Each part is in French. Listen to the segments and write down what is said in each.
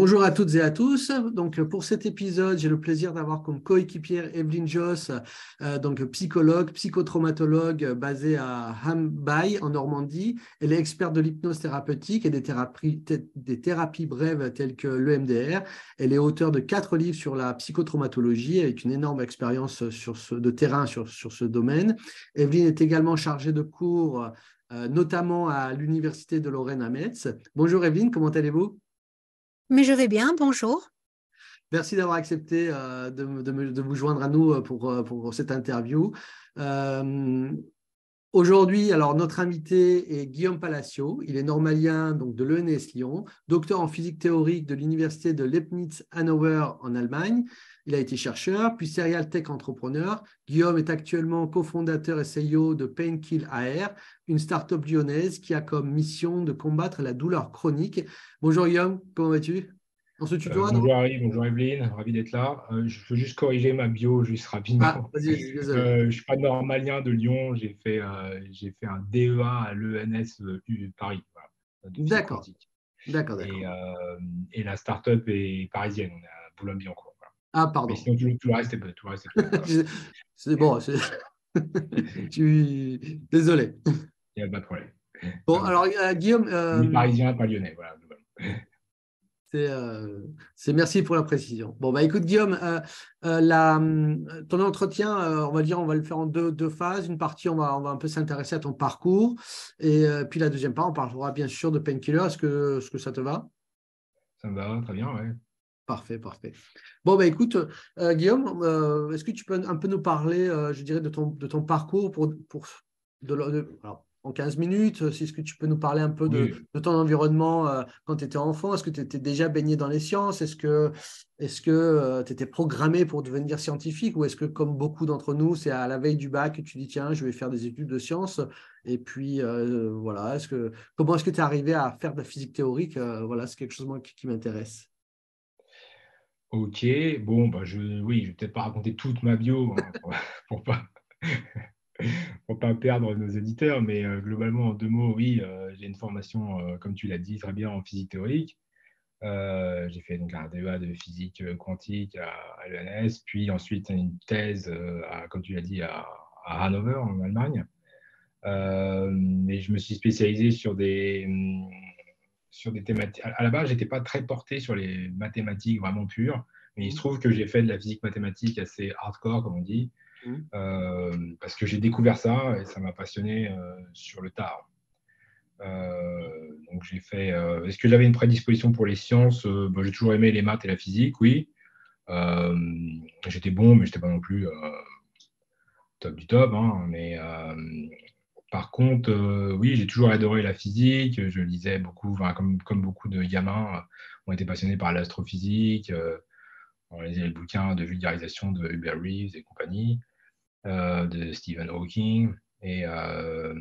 Bonjour à toutes et à tous. Donc, pour cet épisode, j'ai le plaisir d'avoir comme coéquipière Evelyne Joss, euh, donc psychologue, psychotraumatologue euh, basée à Hambay en Normandie. Elle est experte de l'hypnose thérapeutique et des thérapies, brèves telles que l'EMDR. Elle est auteure de quatre livres sur la psychotraumatologie avec une énorme expérience de terrain sur, sur ce domaine. Evelyne est également chargée de cours, euh, notamment à l'Université de Lorraine à Metz. Bonjour Evelyne, comment allez-vous? Mais je vais bien, bonjour. Merci d'avoir accepté euh, de, vous joindre à nous euh, pour, euh, pour cette interview. Aujourd'hui, alors notre invité est Guillaume Palacio. Il est normalien donc de l'ENS Lyon, docteur en physique théorique de l'université de Leibniz-Hannover en Allemagne. Il a été chercheur, puis serial tech entrepreneur. Guillaume est actuellement cofondateur et CEO de Painkill AR, une start-up lyonnaise qui a comme mission de combattre la douleur chronique. Bonjour Guillaume, comment vas-tu? On se tutoie, euh, bonjour Harry, bonjour Evelyne, ravi d'être là. Euh, je veux juste corriger ma bio juste rapidement. Ah, euh, je ne suis pas normalien de Lyon, j'ai fait, j'ai fait un DEA à l'ENS Paris. D'accord. D'accord, d'accord. Et, et, la start-up est parisienne, on est à Boulogne-Billancourt. Ah, pardon. Mais sinon, tout, le reste est, tout le reste C'est bon, désolé. Il n'y a pas de problème. Bon, alors, Guillaume. Euh... Parisien, pas lyonnais, voilà. Euh, c'est merci pour la précision. Bon, bah écoute, Guillaume, euh, euh, la, ton entretien, on va dire, on va le faire en deux, deux phases. Une partie, on va, on va un peu s'intéresser à ton parcours. Et puis la deuxième part, on parlera bien sûr de Painkiller. Est-ce que, est que ça te va? Ça me va, très bien, oui. Parfait, parfait. Bon, bah écoute, Guillaume, est-ce que tu peux un peu nous parler, je dirais, de ton, de ton parcours pour, pour de, alors, en 15 minutes. Si est-ce que tu peux nous parler un peu de, ton environnement euh, quand tu étais enfant? Est-ce que tu étais déjà baigné dans les sciences? Est-ce que est euh, tu étais programmé pour devenir scientifique? Ou est-ce que comme beaucoup d'entre nous, c'est à la veille du bac que tu dis tiens, je vais faire des études de sciences et puis euh, voilà, est-ce que comment est-ce que tu es arrivé à faire de la physique théorique? Voilà, c'est quelque chose moi, qui, m'intéresse. Ok, bon, bah je, oui, je vais peut-être pas raconter toute ma bio hein, pour, pour pas pour pas perdre nos éditeurs, mais euh, globalement, en deux mots, oui, euh, j'ai une formation, euh, comme tu l'as dit, très bien en physique théorique. j'ai fait donc un DEA de physique quantique à, l'ENS, puis ensuite une thèse, comme tu l'as dit, à, à, Hanover, en Allemagne. mais je me suis spécialisé sur des, mm, sur des thématiques. À la base, je n'étais pas très porté sur les mathématiques vraiment pures, mais il se mmh. trouve que j'ai fait de la physique mathématique assez hardcore, comme on dit. Mmh. Euh, parce que j'ai découvert ça et ça m'a passionné euh, sur le tard. Euh, donc j'ai fait. Est-ce que j'avais une prédisposition pour les sciences bah, J'ai toujours aimé les maths et la physique, oui. j'étais bon, mais je n'étais pas non plus top du top. Hein, mais par contre, oui, j'ai toujours adoré la physique. Je lisais beaucoup, comme, comme, beaucoup de gamins, ont été passionnés par l'astrophysique. on lisait les bouquins de vulgarisation de Hubert Reeves et compagnie. Euh, de Stephen Hawking. Et, euh,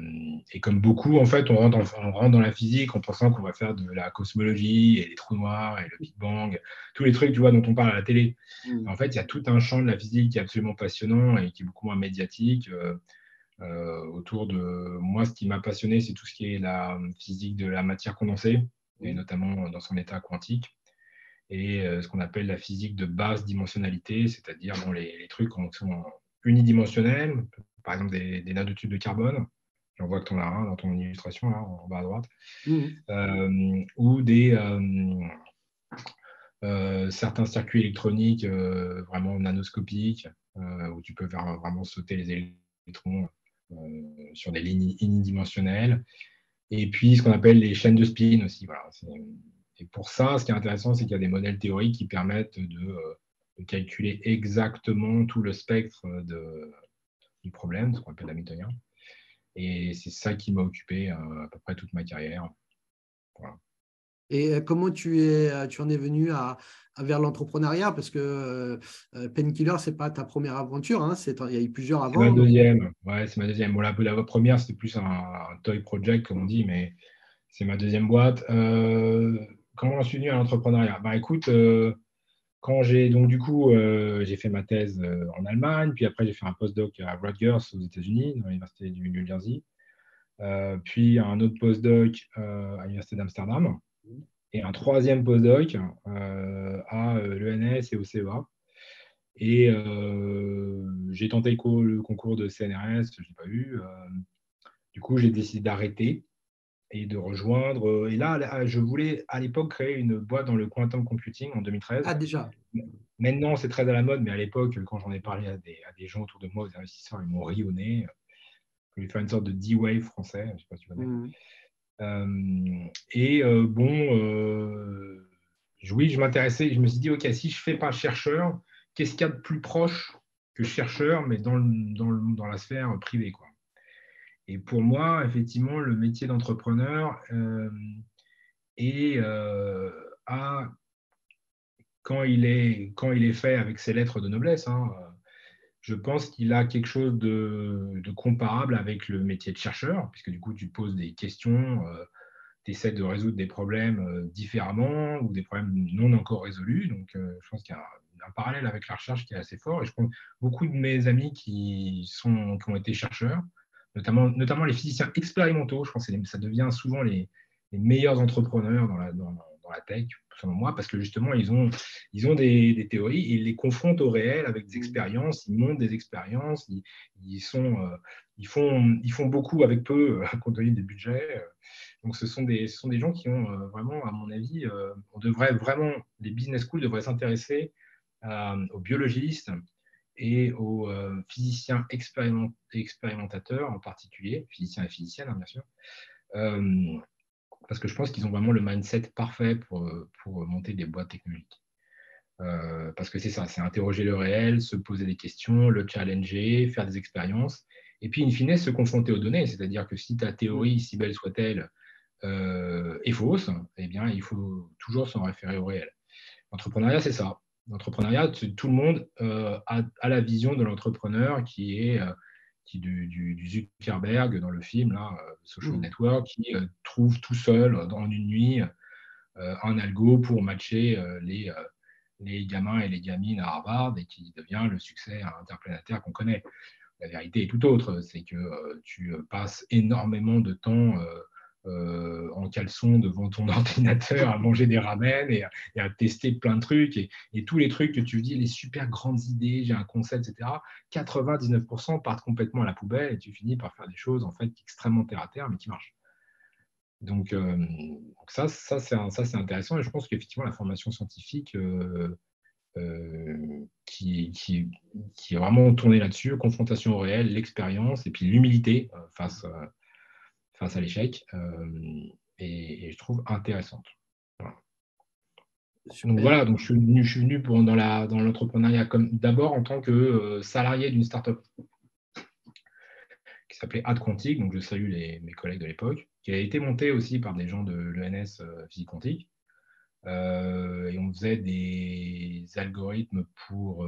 et, comme beaucoup, en fait, on rentre, dans, on rentre dans la physique en pensant qu'on va faire de la cosmologie et les trous noirs et le Big Bang, tous les trucs tu vois, dont on parle à la télé. Mm. En fait, il y a tout un champ de la physique qui est absolument passionnant et qui est beaucoup moins médiatique. Euh, autour de moi, ce qui m'a passionné, c'est tout ce qui est la physique de la matière condensée, et mm. notamment dans son état quantique, et ce qu'on appelle la physique de basse dimensionnalité, c'est-à-dire bon, les, les, trucs qui sont unidimensionnels, par exemple des, des nanotubes de carbone, j'en vois que tu en as un dans ton illustration, là, en bas à droite, mmh. euh, ou des, euh, euh, certains circuits électroniques vraiment nanoscopiques, où tu peux faire vraiment sauter les électrons sur des lignes unidimensionnelles, et puis ce qu'on appelle les chaînes de spin aussi. Voilà. Et pour ça, ce qui est intéressant, c'est qu'il y a des modèles théoriques qui permettent de de calculer exactement tout le spectre de, du problème, ce qu'on appelle l'hamiltonien. Et c'est ça qui m'a occupé euh, à peu près toute ma carrière. Et euh, comment tu, es, euh, tu en es venu à, vers l'entrepreneuriat? Parce que Painkiller, ce n'est pas ta première aventure, hein, il y a eu plusieurs avant. C'est ma deuxième. Ouais, c'est ma deuxième. Bon, la, la première, c'était plus un, toy project, comme on dit, mais c'est ma deuxième boîte. comment je suis venu à l'entrepreneuriat? Bah, Écoute, quand j'ai donc du coup euh, j'ai fait ma thèse euh, en Allemagne, puis après j'ai fait un postdoc à Rutgers aux États-Unis, dans l'université du New Jersey, euh, puis un autre postdoc à l'université d'Amsterdam. Et un troisième postdoc à l'ENS et au CEA. Et j'ai tenté le, concours de CNRS, je n'ai pas eu. du coup, j'ai décidé d'arrêter et de rejoindre. Et là, je voulais à l'époque créer une boîte dans le quantum computing en 2013. Ah, déjà Maintenant, c'est très à la mode, mais à l'époque, quand j'en ai parlé à des, à des, gens autour de moi, aux investisseurs, ils m'ont ri au nez. Je voulais faire une sorte de D-Wave français, je ne sais pas si tu connais. Mmh. Euh, et euh, bon, euh, oui, je m'intéressais, je me suis dit, OK, si je ne fais pas chercheur, qu'est-ce qu'il y a de plus proche que chercheur, mais dans, dans, dans la sphère privée quoi. Et pour moi, effectivement, le métier d'entrepreneur est à quand il est, quand il est fait avec ses lettres de noblesse, hein, je pense qu'il a quelque chose de, comparable avec le métier de chercheur, puisque du coup, tu poses des questions, euh, tu essaies de résoudre des problèmes euh, différemment ou des problèmes non encore résolus. Donc, euh, je pense qu'il y a un, parallèle avec la recherche qui est assez fort. Et je pense beaucoup de mes amis qui, sont, qui ont été chercheurs, notamment, notamment les physiciens expérimentaux, je pense que ça devient souvent les, meilleurs entrepreneurs dans la, dans la tech, selon moi, parce que justement, ils ont, ils ont des, théories, ils les confrontent au réel avec des mmh. expériences, ils montent des expériences, ils, sont, euh, ils, font, ils font beaucoup avec peu, euh, compte tenu des budgets. Donc, ce sont des, ce sont des gens qui ont euh, vraiment, à mon avis, on devrait vraiment, les business schools devraient s'intéresser aux biologistes et aux physiciens expérimentateurs en particulier, physiciens et physiciennes, hein, bien sûr parce que je pense qu'ils ont vraiment le mindset parfait pour, euh, pour monter des boîtes technologiques. Euh, parce que c'est ça, c'est interroger le réel, se poser des questions, le challenger, faire des expériences, et puis in fine se confronter aux données. C'est-à-dire que si ta théorie, si belle soit-elle, euh, est fausse, eh bien, il faut toujours s'en référer au réel. L'entrepreneuriat, c'est ça. L'entrepreneuriat, tout le monde a, la vision de l'entrepreneur qui est qui, du, du, Zuckerberg dans le film là, euh, Social mmh. Network, qui euh, trouve tout seul euh, dans une nuit un algo pour matcher les, les gamins et les gamines à Harvard et qui devient le succès interplanétaire qu'on connaît. La vérité est tout autre, c'est que tu passes énormément de temps euh, en caleçon devant ton ordinateur à manger des ramen et, à tester plein de trucs. Et, tous les trucs que tu dis, les super grandes idées, j'ai un concept, etc., 99% partent complètement à la poubelle et tu finis par faire des choses en fait extrêmement terre à terre, mais qui marchent. Donc, euh, ça, c'est intéressant et je pense qu'effectivement, la formation scientifique euh, qui, qui, est vraiment tournée là-dessus, confrontation au réel, l'expérience et puis l'humilité face face à l'échec euh, et, je trouve intéressante. Donc voilà, donc je suis venu, je suis venu pour, dans, l'entrepreneuriat comme d'abord en tant que euh, salarié d'une startup qui s'appelait AdQuantique, donc je salue les, mes collègues de l'époque, qui a été montée aussi par des gens de l'ENS euh, Physique Quantique. et on faisait des algorithmes pour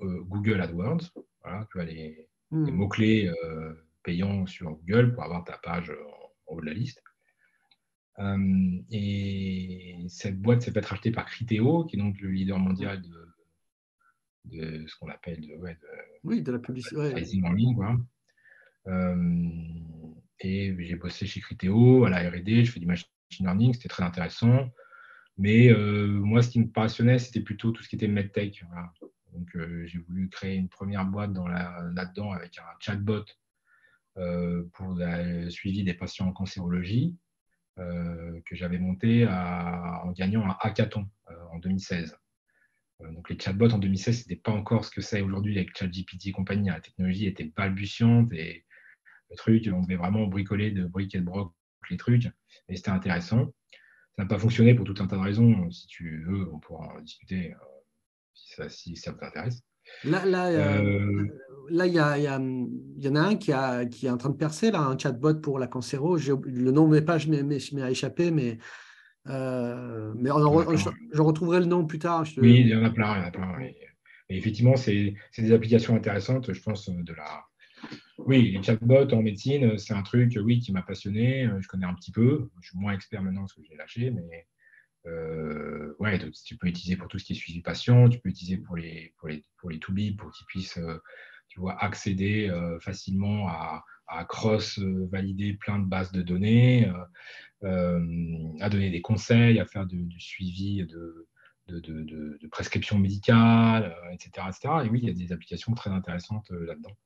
Google AdWords, voilà, tu vois, les, les hmm. mots-clés payant sur Google pour avoir ta page en haut de la liste. Euh, et cette boîte s'est fait racheter par Criteo, qui est donc le leader mondial de, ce qu'on appelle de, oui, de la publicité en ligne. Euh, et j'ai bossé chez Criteo à la RD, je fais du machine learning, c'était très intéressant. Mais euh, moi, ce qui me passionnait, c'était plutôt tout ce qui était medtech. Donc, j'ai voulu créer une première boîte là-dedans avec un chatbot pour le suivi des patients en cancérologie euh, que j'avais monté en gagnant un hackathon euh, en 2016. Donc les chatbots en 2016, ce n'était pas encore ce que c'est aujourd'hui avec ChatGPT et compagnie. La technologie était balbutiante et le truc, on devait vraiment bricoler de briques et de broc les trucs. Et c'était intéressant. Ça n'a pas fonctionné pour tout un tas de raisons. Si tu veux, on pourra en discuter si ça, si ça vous intéresse. Là, là, euh, là il y, a, y, y, en a un qui, a, qui est en train de percer, là, un chatbot pour la cancéro. Le nom de mes pages m'est échappé, mais, euh, mais je, retrouverai le nom plus tard. Oui, il y en a plein. Il y en a plein Et effectivement, c'est des applications intéressantes, je pense, de la. Oui, les chatbots en médecine, c'est un truc, oui, qui m'a passionné. Je connais un petit peu. Je suis moins expert maintenant parce que j'ai lâché, mais euh, ouais, tu peux utiliser pour tout ce qui est suivi patient, tu peux utiliser pour les, pour les, pour les 2B pour qu'ils puissent euh, tu vois, accéder facilement à, cross-valider plein de bases de données, à donner des conseils, à faire du suivi de, de, prescription médicale, etc., etc. Et oui, il y a des applications très intéressantes là-dedans.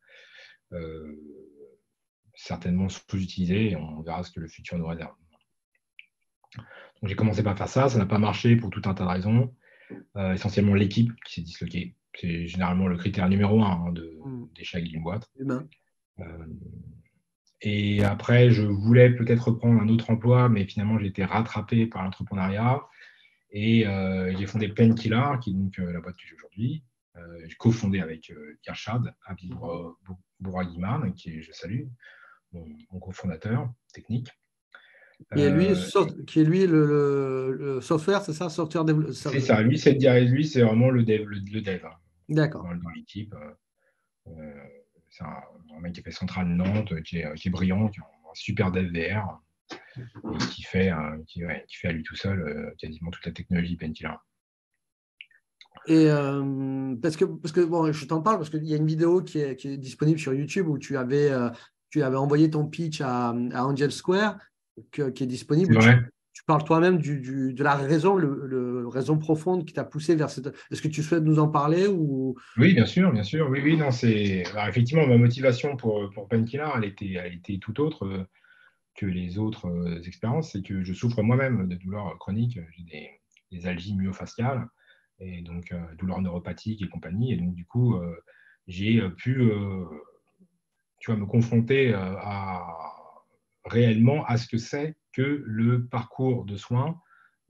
certainement sous-utilisées, on verra ce que le futur nous réserve. J'ai commencé par faire ça, ça n'a pas marché pour tout un tas de raisons. essentiellement l'équipe qui s'est disloquée. C'est généralement le critère numéro un hein, mmh. d'échec d'une boîte. Euh, et après, je voulais peut-être reprendre un autre emploi, mais finalement, j'ai été rattrapé par l'entrepreneuriat. Et euh, j'ai fondé Painkiller, qui est donc euh, la boîte que j'ai aujourd'hui. j'ai cofondé avec Gershad Bouraguiman, qui je salue, mon, mon cofondateur technique. Qui est lui, qui est lui le, software, c'est ça Software C'est ça, lui, c'est lui, c'est vraiment le dev. Le, dev hein. D'accord. Dans, l'équipe. Euh, euh, c'est un, mec qui fait Centrale Nantes, qui est, qui est brillant, qui est un super dev VR, et qui fait, qui, qui, fait à lui tout seul euh, quasiment toute la technologie Painkiller. Et parce que, parce que bon, je t'en parle parce qu'il y a une vidéo qui est, qui est, disponible sur YouTube où tu avais, tu avais envoyé ton pitch à, à Angel Square qui est disponible. Tu, parles toi-même du, de la raison, le, raison profonde qui t'a poussé vers cette. Est-ce que tu souhaites nous en parler ou? Oui, bien sûr, bien sûr. Oui, oui, non, c'est. effectivement, ma motivation pour, pour Painkiller, elle était, elle était tout autre euh, que les autres euh, expériences. C'est que je souffre moi-même de douleurs chroniques. J'ai des, des algies myofasciales et donc euh, douleurs neuropathiques et compagnie. Et donc, du coup, j'ai pu tu vois, me confronter à réellement à ce que c'est que le parcours de soins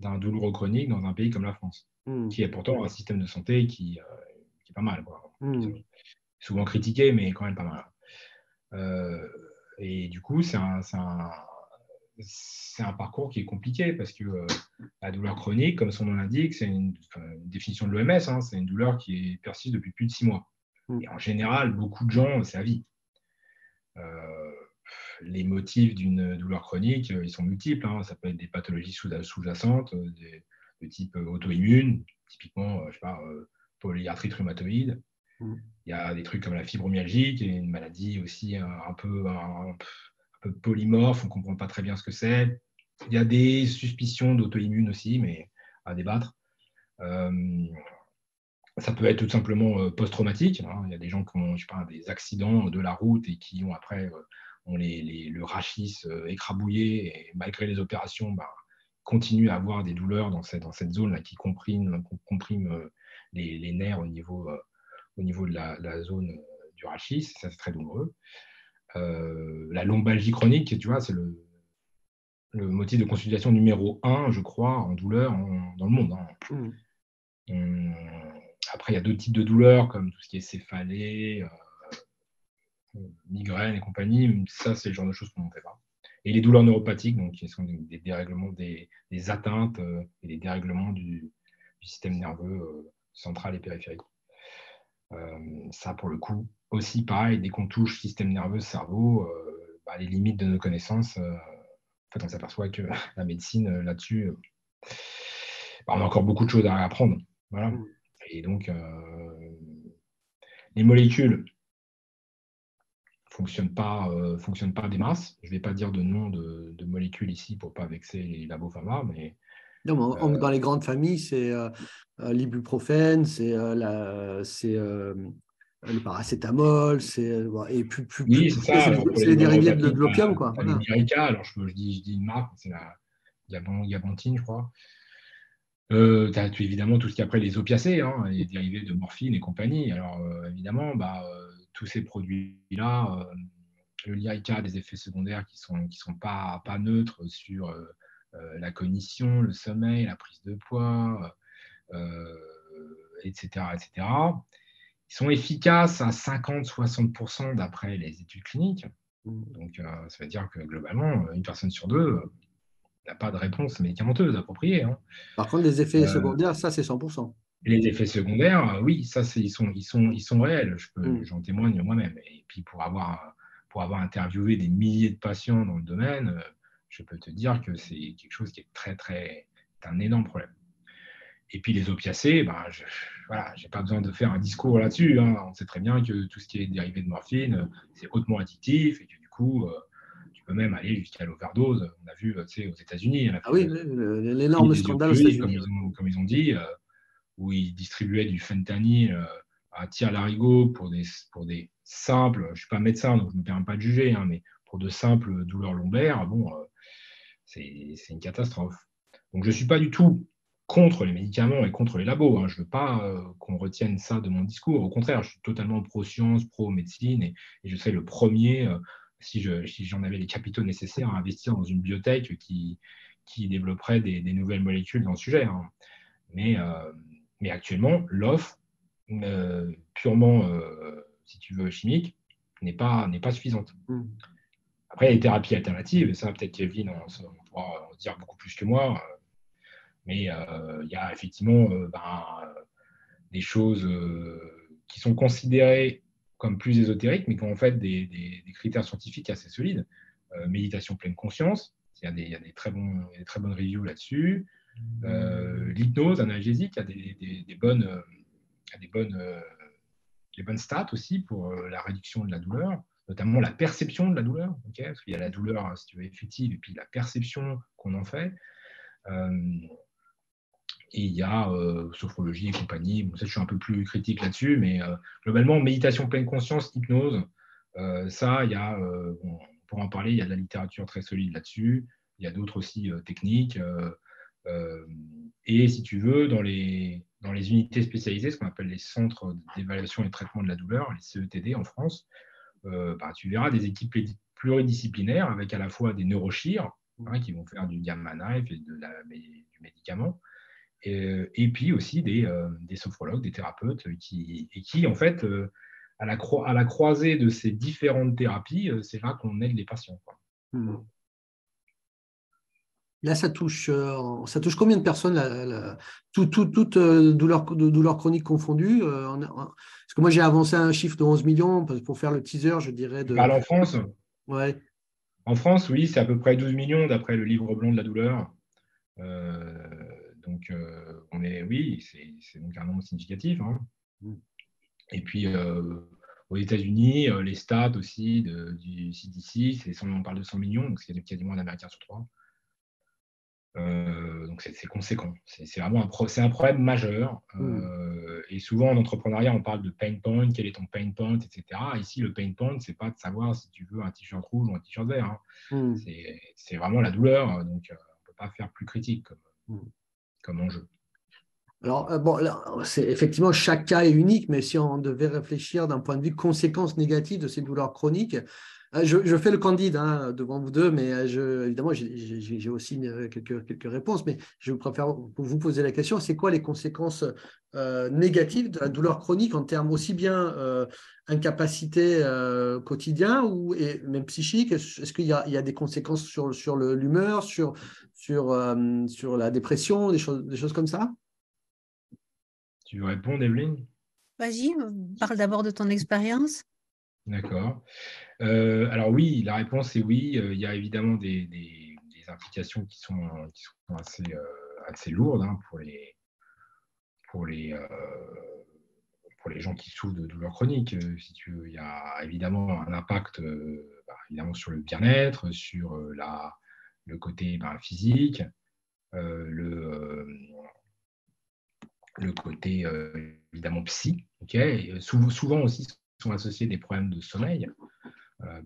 d'un douloureux chronique dans un pays comme la France, hmm. qui est pourtant un système de santé qui, euh, est pas mal. Hmm. Souvent critiqué, mais quand même pas mal. Euh, et du coup, c'est un, un, un, parcours qui est compliqué parce que euh, la douleur chronique, comme son nom l'indique, c'est une, définition de l'OMS, hein, c'est une douleur qui persiste depuis plus de six mois. Hmm. Et en général, beaucoup de gens, c'est à vie les motifs d'une douleur chronique, euh, ils sont multiples. Hein. Ça peut être des pathologies sous-jacentes, euh, de type euh, auto-immune, typiquement, je sais pas, polyarthrite rhumatoïde. Mm. Il y a des trucs comme la fibromyalgie, qui est une maladie aussi un, peu, un, peu polymorphe, on ne comprend pas très bien ce que c'est. Il y a des suspicions d'auto-immune aussi, mais à débattre. ça peut être tout simplement post-traumatique. Hein. Il y a des gens qui ont je sais pas, des accidents de la route et qui ont après on les, le rachis euh, écrabouillé et malgré les opérations, bah, continue à avoir des douleurs dans cette, dans cette zone-là qui comprime, comprime euh, les, nerfs au niveau, euh, au niveau de la, zone du rachis. Ça, c'est très douloureux. la lombalgie chronique, tu vois, c'est le, le motif de consultation numéro un, je crois, en douleur dans le monde. Hein. Mmh. après, il y a d'autres types de douleurs, comme tout ce qui est céphalée, migraine et compagnie, ça, c'est le genre de choses qu'on ne fait pas. Et les douleurs neuropathiques, donc, qui sont des dérèglements, des, atteintes euh, et des dérèglements du, système nerveux euh, central et périphérique. Euh, ça, pour le coup, aussi pareil, dès qu'on touche système nerveux, cerveau, bah, les limites de nos connaissances, en fait, on s'aperçoit que la médecine, là-dessus, bah, on a encore beaucoup de choses à apprendre. Voilà. Mm. Et donc, les molécules, fonctionne pas, euh, fonctionne pas des masses. Je ne vais pas dire de nom de, molécules ici pour pas vexer les labos pharma, mais non, euh, dans les grandes familles, c'est euh, l'ibuprofène, c'est le paracétamol, c'est et plus plus, oui, c'est ça. C'est les dérivés de, l'opium, quoi. Voilà. alors je, je, dis, je dis une marque, c'est la Gabantine, je crois. tu as évidemment tout ce qui est après les opiacés, hein, les dérivés de morphine et compagnie. Alors évidemment, bah, tous ces produits-là, euh, le lyrica a des effets secondaires qui ne sont, qui sont pas, pas neutres sur euh, euh, la cognition, le sommeil, la prise de poids, etc., etc. Ils sont efficaces à 50-60% d'après les études cliniques. Donc, ça veut dire que globalement, une personne sur deux n'a pas de réponse médicamenteuse appropriée. Hein. Par contre, les effets secondaires, ça, c'est 100%. Les effets secondaires, euh, oui, ça, ils sont, ils, sont, ils sont réels. Mm. J'en témoigne moi-même. Et puis, pour avoir, pour avoir interviewé des milliers de patients dans le domaine, euh, je peux te dire que c'est quelque chose qui est très, très. un énorme problème. et puis les opiacés, ben, je voilà, n'ai pas besoin de faire un discours là-dessus. Hein. On sait très bien que tout ce qui est dérivé de morphine, c'est hautement addictif et que du coup, tu peux même aller jusqu'à l'overdose. On a vu aux États-Unis. Ah oui, l'énorme scandale aux États-Unis. Comme, ils ont dit, où ils distribuaient du fentanyl à tir larigot pour des, pour des simples, je suis pas médecin, donc je me permets pas de juger, hein, mais pour de simples douleurs lombaires, bon, euh, c'est une catastrophe. Donc je ne suis pas du tout contre les médicaments et contre les labos. Hein. Je ne veux pas euh, qu'on retienne ça de mon discours. Au contraire, je suis totalement pro-science, pro-médecine et, je serais le premier, euh, si j'en si avais les capitaux nécessaires, à investir dans une biotech qui, qui développerait des, nouvelles molécules dans le sujet. Hein. Mais, mais actuellement, l'offre purement, si tu veux, chimique n'est pas, pas suffisante. Hmm. Après, il y a les thérapies alternatives, et ça, peut-être Kevin on, pourra en dire beaucoup plus que moi, euh, mais euh, il y a effectivement euh, ben, des choses qui sont considérées comme plus ésotériques, mais qui ont en fait des, critères scientifiques assez solides. méditation pleine conscience, il y a des, il y a des très, bons, des très bonnes reviews là-dessus. L'hypnose analgésique, a des, des bonnes, des, bonnes, des bonnes stats aussi pour la réduction de la douleur notamment la perception de la douleur, parce qu'il y a la douleur hein, si tu veux, effective et puis la perception qu'on en fait. Euh, et il y a euh, sophrologie et compagnie. Bon, ça, je suis un peu plus critique là-dessus, mais euh, globalement, méditation pleine conscience, hypnose, ça, il y a, pour en parler, il y a de la littérature très solide là-dessus. Il y a d'autres aussi techniques. Et si tu veux, dans les, unités spécialisées, ce qu'on appelle les centres d'évaluation et traitement de la douleur, les CETD en France, euh, bah, tu verras des équipes pluridisciplinaires avec à la fois des neurochires hein, qui vont faire du gamma knife et du médicament, et, puis aussi des, euh, des, sophrologues, des thérapeutes qui, et qui, en fait, euh, à, la à la croisée de ces différentes thérapies, c'est là qu'on aide les patients. Hmm. Là, ça touche, ça touche combien de personnes, toutes douleurs douleur chroniques confondues Parce que moi, j'ai avancé un chiffre de 11 millions pour faire le teaser, je dirais. De... en France Ouais. En France, oui, c'est à peu près 12 millions d'après le livre blanc de la douleur. Euh, donc, euh, on est, oui, c'est donc un nombre significatif. Hein. Mm. Et puis, euh, aux États-Unis, les stats aussi de, du CDC, on parle de 100 millions, donc c'est quasiment un Américain sur trois. Euh, donc c'est conséquent. C'est vraiment un, un, problème majeur. Hmm. Euh, et souvent en entrepreneuriat, on parle de pain point, quel est ton pain point, etc. Ici, le pain point, c'est pas de savoir si tu veux un t-shirt rouge ou un t-shirt vert. Hein. Hmm. C'est vraiment la douleur. Donc euh, on ne peut pas faire plus critique comme, hmm. comme enjeu. Alors, bon, c'est effectivement, chaque cas est unique, mais si on devait réfléchir d'un point de vue conséquences négatives de ces douleurs chroniques, euh, je, fais le candide hein, devant vous deux, mais euh, je, évidemment, j'ai aussi euh, quelques, quelques, réponses, mais je préfère vous poser la question, c'est quoi les conséquences négatives de la douleur chronique en termes aussi bien incapacité quotidien ou et même psychique? Est-ce qu'il y, y, a des conséquences sur, sur l'humeur, sur, sur, sur la dépression, des choses, des choses comme ça? Tu veux répondre, Evelyne? Vas-y, parle d'abord de ton expérience. D'accord. Euh, alors oui, la réponse est oui. Euh, il y a évidemment des, implications qui sont, assez, euh, assez lourdes hein, pour, les, pour, les, pour les gens qui souffrent de douleurs chroniques. Il y a évidemment un impact bah, évidemment sur le bien-être, sur la, le côté bah, physique, le, le côté évidemment psy. souvent, souvent aussi sont associés des problèmes de sommeil,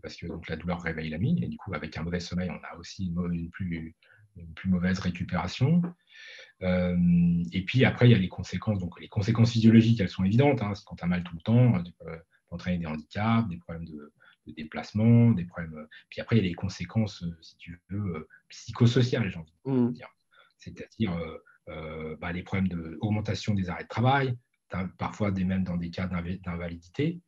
parce que donc, la douleur réveille la mine, et du coup, avec un mauvais sommeil, on a aussi une, plus, plus, mauvaise récupération. Euh, et puis après, il y a les conséquences. Donc, les conséquences physiologiques, elles sont évidentes. Hein, quand tu as mal tout le temps, tu peux entraîner des handicaps, des problèmes de, déplacement, des problèmes. Puis après, il y a les conséquences, euh, si tu veux, psychosociales, j'ai envie de mmh. dire. C'est-à-dire bah, les problèmes d'augmentation des arrêts de travail, parfois des, même dans des cas d'invalidité.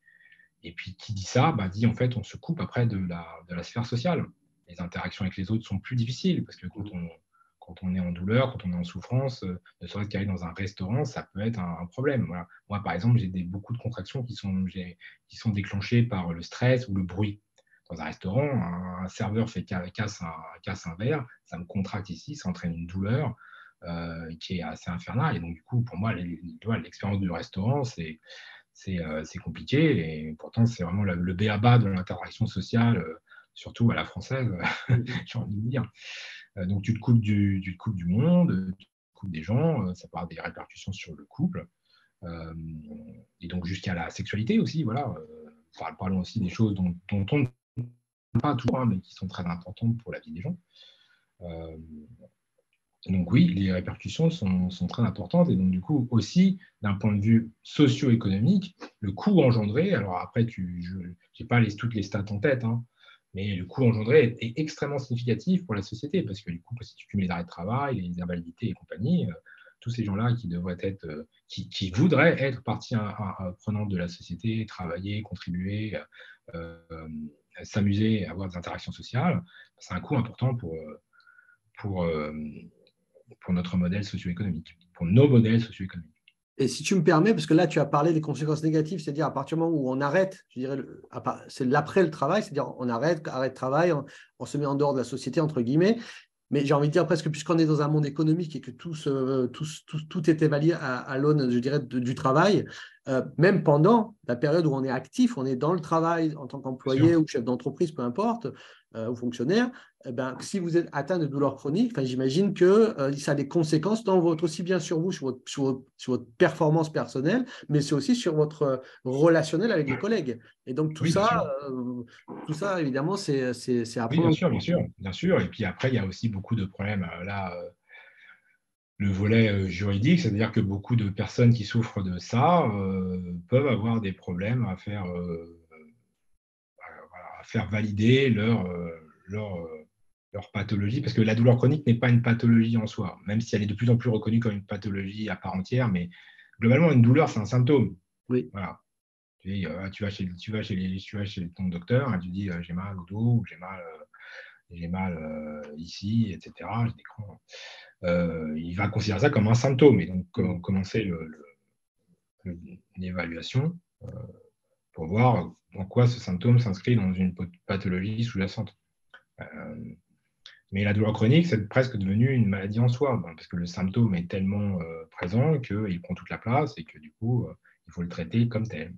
Et puis qui dit ça, bah, dit en fait on se coupe après de la, de la sphère sociale. Les interactions avec les autres sont plus difficiles parce que quand on, quand on est en douleur, quand on est en souffrance, euh, ne serait-ce qu'aller dans un restaurant, ça peut être un, problème. Voilà. Moi, par exemple, j'ai beaucoup de contractions qui sont, qui sont déclenchées par le stress ou le bruit. Dans un restaurant, un, serveur fait casse un, casse un verre, ça me contracte ici, ça entraîne une douleur. qui est assez infernal. Et donc, du coup, pour moi, l'expérience du restaurant, c'est c'est compliqué. Et pourtant, c'est vraiment le, le béaba de l'interaction sociale, surtout à la française, j'ai envie de dire. donc, tu te coupes du, du monde, tu te coupes des gens, ça peut des répercussions sur le couple. et donc, jusqu'à la sexualité aussi, voilà. parlons aussi des choses dont, on ne pas toujours, hein, mais qui sont très importantes pour la vie des gens. Donc oui, les répercussions sont, très importantes et donc du coup aussi d'un point de vue socio-économique, le coût engendré, alors après tu, je n'ai pas les, toutes les stats en tête, hein, mais le coût engendré est, extrêmement significatif pour la société parce que du coup si tu cumules les arrêts de travail, les invalidités et compagnie, euh, tous ces gens-là qui devraient être, euh, qui, voudraient être partie prenante de la société, travailler, contribuer, euh, s'amuser, avoir des interactions sociales, c'est un coût important pour, pour pour notre modèle socio-économique, pour nos modèles socio-économiques. Et si tu me permets, parce que là, tu as parlé des conséquences négatives, c'est-à-dire à partir du moment où on arrête, je dirais, c'est l'après le travail, c'est-à-dire on arrête, arrête travail, on, se met en dehors de la société, entre guillemets. Mais j'ai envie de dire presque, puisqu'on est dans un monde économique et que tout, tout, tout, est évalué à, l'aune, je dirais, du travail, euh, même pendant la période où on est actif, on est dans le travail en tant qu'employé ou chef d'entreprise, peu importe, euh, ou fonctionnaire, eh ben, si vous êtes atteint de douleurs chroniques, j'imagine que euh, ça a des conséquences tant votre, aussi bien sur vous, sur votre, sur, votre, performance personnelle, mais c'est aussi sur votre euh, relationnel avec les collègues. Et donc tout, ça, euh, tout ça, évidemment, c'est à oui, bien sûr, bien sûr, bien sûr. Et puis après, il y a aussi beaucoup de problèmes. Là, le volet juridique, c'est-à-dire que beaucoup de personnes qui souffrent de ça peuvent avoir des problèmes à faire, à faire valider leur, leur leur pathologie, parce que la douleur chronique n'est pas une pathologie en soi, même si elle est de plus en plus reconnue comme une pathologie à part entière, mais globalement, une douleur, c'est un symptôme. Oui. Voilà. Tu, euh, tu, vas chez, tu, vas chez les, tu vas chez ton docteur et tu dis euh, j'ai mal au dos, j'ai mal, euh, j'ai mal ici, etc. Il va considérer ça comme un symptôme et donc commencer l'évaluation pour voir en quoi ce symptôme s'inscrit dans une pathologie sous-jacente. Mais la douleur chronique, c'est presque devenu une maladie en soi, parce que le symptôme est tellement euh, présent qu'il prend toute la place et que du coup, euh, il faut le traiter comme tel.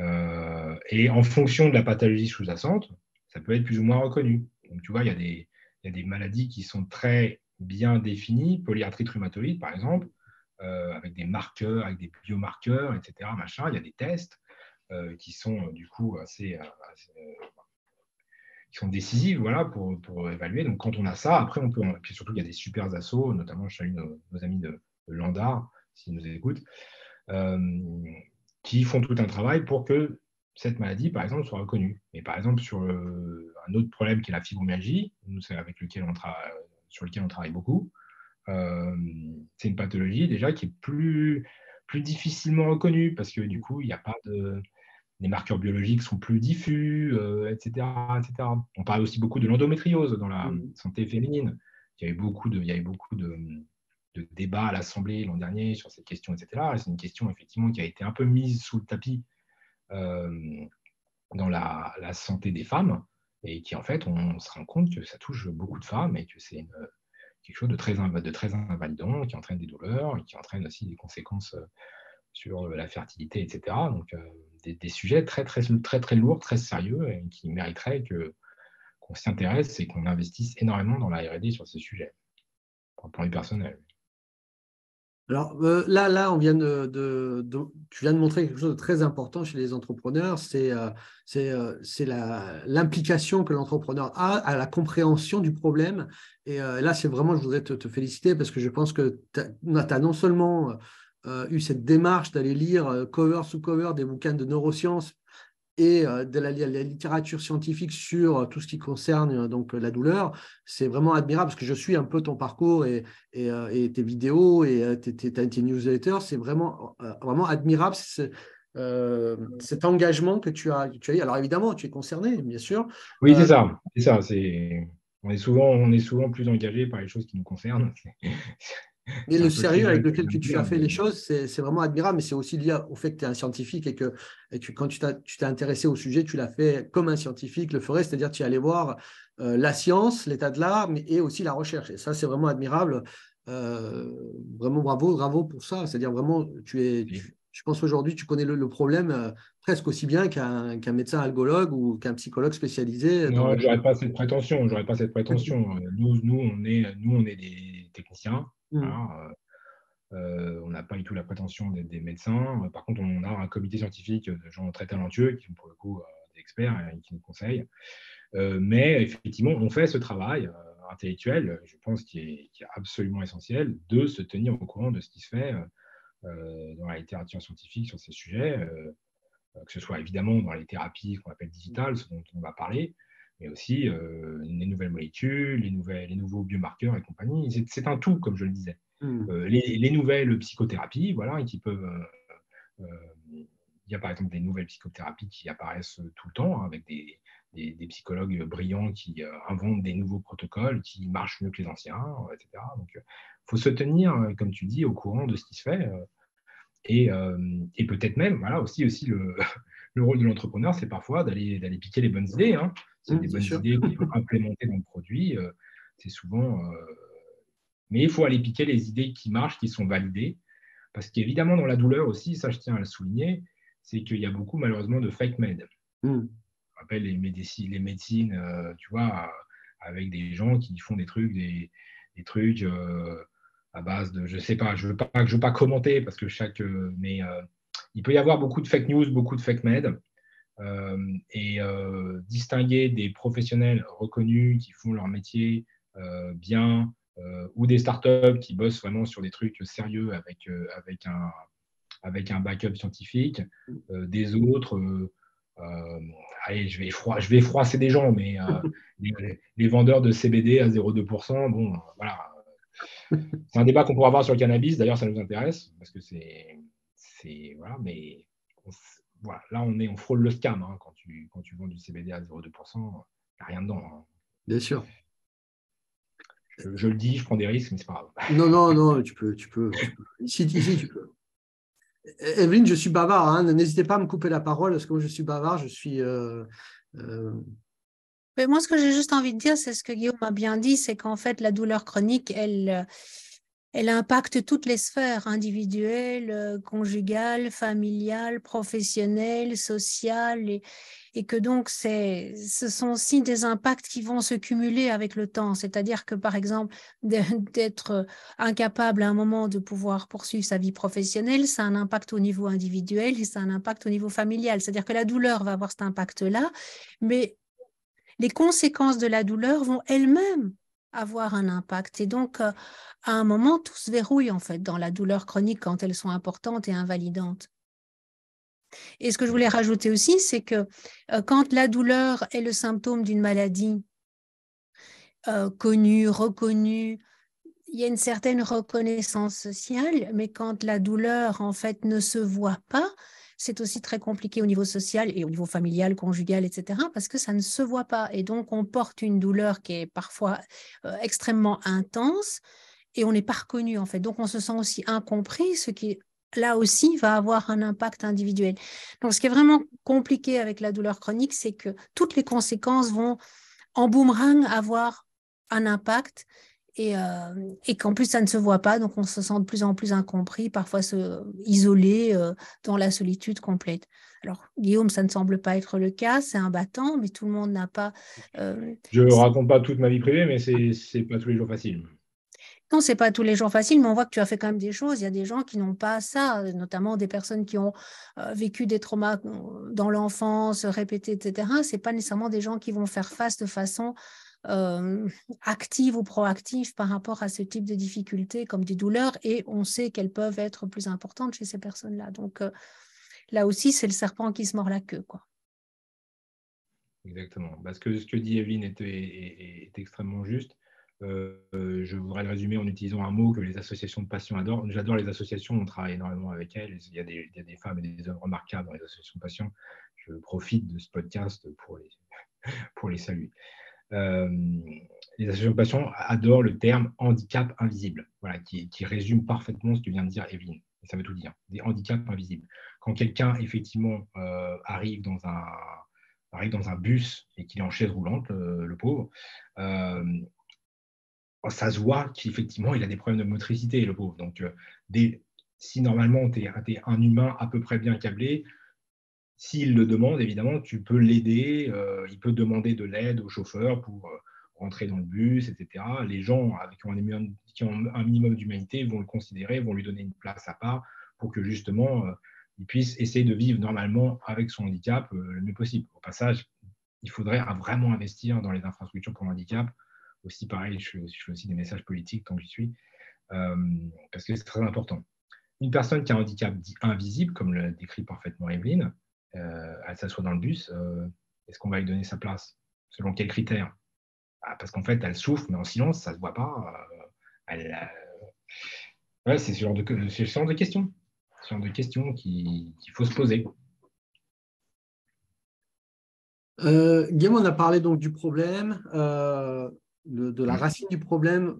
Euh, et en fonction de la pathologie sous-jacente, ça peut être plus ou moins reconnu. Donc, tu vois, il y, a des, maladies qui sont très bien définies, polyarthrite rhumatoïde par exemple, avec des marqueurs, avec des biomarqueurs, etc. Il y a des tests qui sont du coup assez qui sont décisives voilà, pour, pour, évaluer. Donc, quand on a ça, après, on peut. puis surtout, il y a des super assos, notamment, je salue nos, nos amis de, de Landar, s'ils nous écoutent, euh, qui font tout un travail pour que cette maladie, par exemple, soit reconnue. Et par exemple, sur un autre problème qui est la fibromyalgie, avec lequel on sur lequel on travaille beaucoup, euh, c'est une pathologie déjà qui est plus, plus difficilement reconnue parce que du coup, il n'y a pas de les marqueurs biologiques sont plus diffus, etc., euh, etc. On parle aussi beaucoup de l'endométriose dans la mm. santé féminine. Il y avait beaucoup de, il y avait beaucoup de, débats à l'Assemblée l'an dernier sur cette question, etc. C'est une question effectivement qui a été un peu mise sous le tapis euh, dans la, santé des femmes et qui en fait on se rend compte que ça touche beaucoup de femmes et que c'est quelque chose de très, de très invalidant qui entraîne des douleurs et qui entraîne aussi des conséquences euh, sur la fertilité, etc. Donc des, sujets très, très, très, très lourds, très sérieux, et qui mériteraient que, qu'on s'y intéresse et qu'on investisse énormément dans la R&D sur ces sujets, pour de personnel. Alors euh, là, là, on vient de, tu viens de montrer quelque chose de très important chez les entrepreneurs, c'est euh, euh, l'implication que l'entrepreneur a à la compréhension du problème. Et là, c'est vraiment, je voudrais te, te, féliciter parce que je pense que tu as, non seulement euh, eu cette démarche d'aller lire euh, cover sous cover des bouquins de neurosciences et euh, de la, littérature scientifique sur tout ce qui concerne donc la douleur, c'est vraiment admirable parce que je suis un peu ton parcours et, et, tes vidéos et tes, tes, newsletters. C'est vraiment, vraiment admirable cet engagement que tu as, tu as eu. Alors évidemment, tu es concerné, bien sûr. Oui, c'est ça. C'est ça. On est, souvent, on est souvent plus engagé par les choses qui nous concernent. Mais le sérieux avec lequel tu, as fait les choses, c'est vraiment admirable, mais c'est aussi lié au fait que tu es un scientifique et que, quand tu t'es intéressé au sujet, tu l'as fait comme un scientifique le ferait, c'est-à-dire tu es allé voir euh, la science, l'état de l'art, mais et aussi la recherche. Et ça, c'est vraiment admirable. vraiment bravo, bravo pour ça. C'est-à-dire vraiment, tu es, je pense aujourd'hui, tu connais le, problème presque aussi bien qu'un médecin algologue ou qu'un psychologue spécialisé. Non, je n'aurais pas cette prétention. J'aurais pas cette prétention. nous, nous, on est, nous, on est des techniciens. Mmh. Euh, on n'a pas du tout la prétention d'être des médecins. Par contre, on a un comité scientifique de gens très talentueux qui sont pour le coup euh, des experts et qui nous conseillent. Euh, mais effectivement, on fait ce travail intellectuel, je pense, qui est, absolument essentiel, de se tenir au courant de ce qui se fait dans la littérature scientifique sur ces sujets, que ce soit évidemment dans les thérapies qu'on appelle digitales, ce dont on va parler, mais aussi les nouvelles molécules, les, nouvelles, les nouveaux biomarqueurs et compagnie. C'est un tout, comme je le disais. Mmh. Euh, les, nouvelles psychothérapies, voilà, qui peuvent. Euh, euh, il y a par exemple des nouvelles psychothérapies qui apparaissent tout le temps hein, avec des, des, psychologues brillants qui inventent des nouveaux protocoles qui marchent mieux que les anciens, etc. Donc, il faut se tenir, comme tu dis, au courant de ce qui se fait. et, et peut-être même, voilà, aussi, aussi le, le rôle de l'entrepreneur, c'est parfois d'aller piquer les bonnes idées. Hein. C'est mmh, des bonnes idées qu'on peut implémenter dans le produit. c'est souvent mais il faut aller piquer les idées qui marchent, qui sont validées. Parce qu'évidemment, dans la douleur aussi, ça je tiens à le souligner, c'est qu'il y a beaucoup malheureusement de fake med. Mm. On rappelle les, médecines, les médecines euh, tu vois, avec des gens qui font des trucs, des, trucs euh, à base de, je sais pas, je veux pas, je veux pas commenter parce que chaque, euh, mais il peut y avoir beaucoup de fake news, beaucoup de fake med. et distinguer des professionnels reconnus qui font leur métier bien, euh, ou des startups qui bossent vraiment sur des trucs sérieux avec, euh, avec, un, avec un backup scientifique, euh, des autres. allez, je vais, je vais froisser des gens, mais les, vendeurs de CBD à 0,2%, bon, voilà. C'est un débat qu'on pourra avoir sur le cannabis, d'ailleurs, ça nous intéresse, parce que c'est. Voilà, mais voilà, là, on, est, on frôle le scam hein, quand, tu, quand tu vends du CBD à 0,2%, il n'y a rien dedans. Hein. Bien sûr je, le dis, je prends des risques, mais c'est pas grave. Non, non, non, tu peux, tu peux. Ici, ici, tu peux. Evelyne, je suis bavard. Hein. N'hésitez pas à me couper la parole parce que moi, je suis bavard. Je suis. Euh, euh, mais moi, ce que j'ai juste envie de dire, c'est ce que Guillaume a bien dit, c'est qu'en fait, la douleur chronique, elle, elle impacte toutes les sphères individuelles, euh, conjugales, familiales, professionnelles, sociales, et, que donc ce sont aussi des impacts qui vont se cumuler avec le temps. C'est-à-dire que, par exemple, d'être incapable à un moment de pouvoir poursuivre sa vie professionnelle, ça a un impact au niveau individuel et ça a un impact au niveau familial. C'est-à-dire que la douleur va avoir cet impact-là, mais les conséquences de la douleur vont elles-mêmes avoir un impact. Et donc, euh, à un moment, tout se verrouille en fait dans la douleur chronique quand elles sont importantes et invalidantes. Et ce que je voulais rajouter aussi, c'est que euh, quand la douleur est le symptôme d'une maladie euh, connue, reconnue, il y a une certaine reconnaissance sociale, mais quand la douleur en fait ne se voit pas, c'est aussi très compliqué au niveau social et au niveau familial, conjugal, etc., parce que ça ne se voit pas. Et donc, on porte une douleur qui est parfois euh, extrêmement intense et on n'est pas reconnu, en fait. Donc, on se sent aussi incompris, ce qui, là aussi, va avoir un impact individuel. Donc, ce qui est vraiment compliqué avec la douleur chronique, c'est que toutes les conséquences vont en boomerang avoir un impact euh, et, qu'en plus ça ne se voit pas, donc on se sent de plus en plus incompris, parfois se, isolé euh, dans la solitude complète. Alors Guillaume, ça ne semble pas être le cas, c'est un battant, mais tout le monde n'a pas. Euh, Je ne raconte pas toute ma vie privée, mais c'est pas tous les jours facile. Non, c'est pas tous les jours facile, mais on voit que tu as fait quand même des choses. Il y a des gens qui n'ont pas ça, notamment des personnes qui ont vécu des traumas dans l'enfance, répétés, etc. C'est pas nécessairement des gens qui vont faire face de façon euh, active ou proactive par rapport à ce type de difficultés comme des douleurs et on sait qu'elles peuvent être plus importantes chez ces personnes-là. Donc euh, là aussi, c'est le serpent qui se mord la queue. Quoi. Exactement. Parce que ce que dit Evelyne est, extrêmement juste. Euh, je voudrais le résumer en utilisant un mot que les associations de patients adorent. J'adore les associations, on travaille énormément avec elles. Il y, a des, il y a des femmes et des hommes remarquables dans les associations de patients. Je profite de ce podcast pour les, pour les saluer. Euh, les associations de patients adorent le terme handicap invisible, voilà, qui, résume parfaitement ce que vient de dire Evelyne. Ça veut tout dire, des handicaps invisibles. Quand quelqu'un, effectivement, euh, arrive, dans un, arrive dans un bus et qu'il est en chaise roulante, le, pauvre, euh, ça se voit qu'effectivement, il a des problèmes de motricité, le pauvre. Donc, si normalement, tu es, un humain à peu près bien câblé, s'il le demande, évidemment, tu peux l'aider. il peut demander de l'aide au chauffeur pour rentrer dans le bus, etc. Les gens avec qui ont un minimum, d'humanité vont le considérer, vont lui donner une place à part pour que justement euh, il puisse essayer de vivre normalement avec son handicap euh, le mieux possible. Au passage, il faudrait vraiment investir dans les infrastructures pour le handicap. Aussi, pareil, je, fais aussi des messages politiques tant que j'y suis, euh, parce que c'est très important. Une personne qui a un handicap dit invisible, comme le décrit parfaitement Evelyne, elle s'assoit dans le bus, est-ce qu'on va lui donner sa place Selon quels critères? Ah, parce qu'en fait, elle souffre, mais en silence, ça ne se voit pas. Euh, euh, c'est ce genre de, ce genre de questions. Ce genre de questions qu'il faut se poser. Euh, Guillaume, on a parlé donc du problème, de, la racine du problème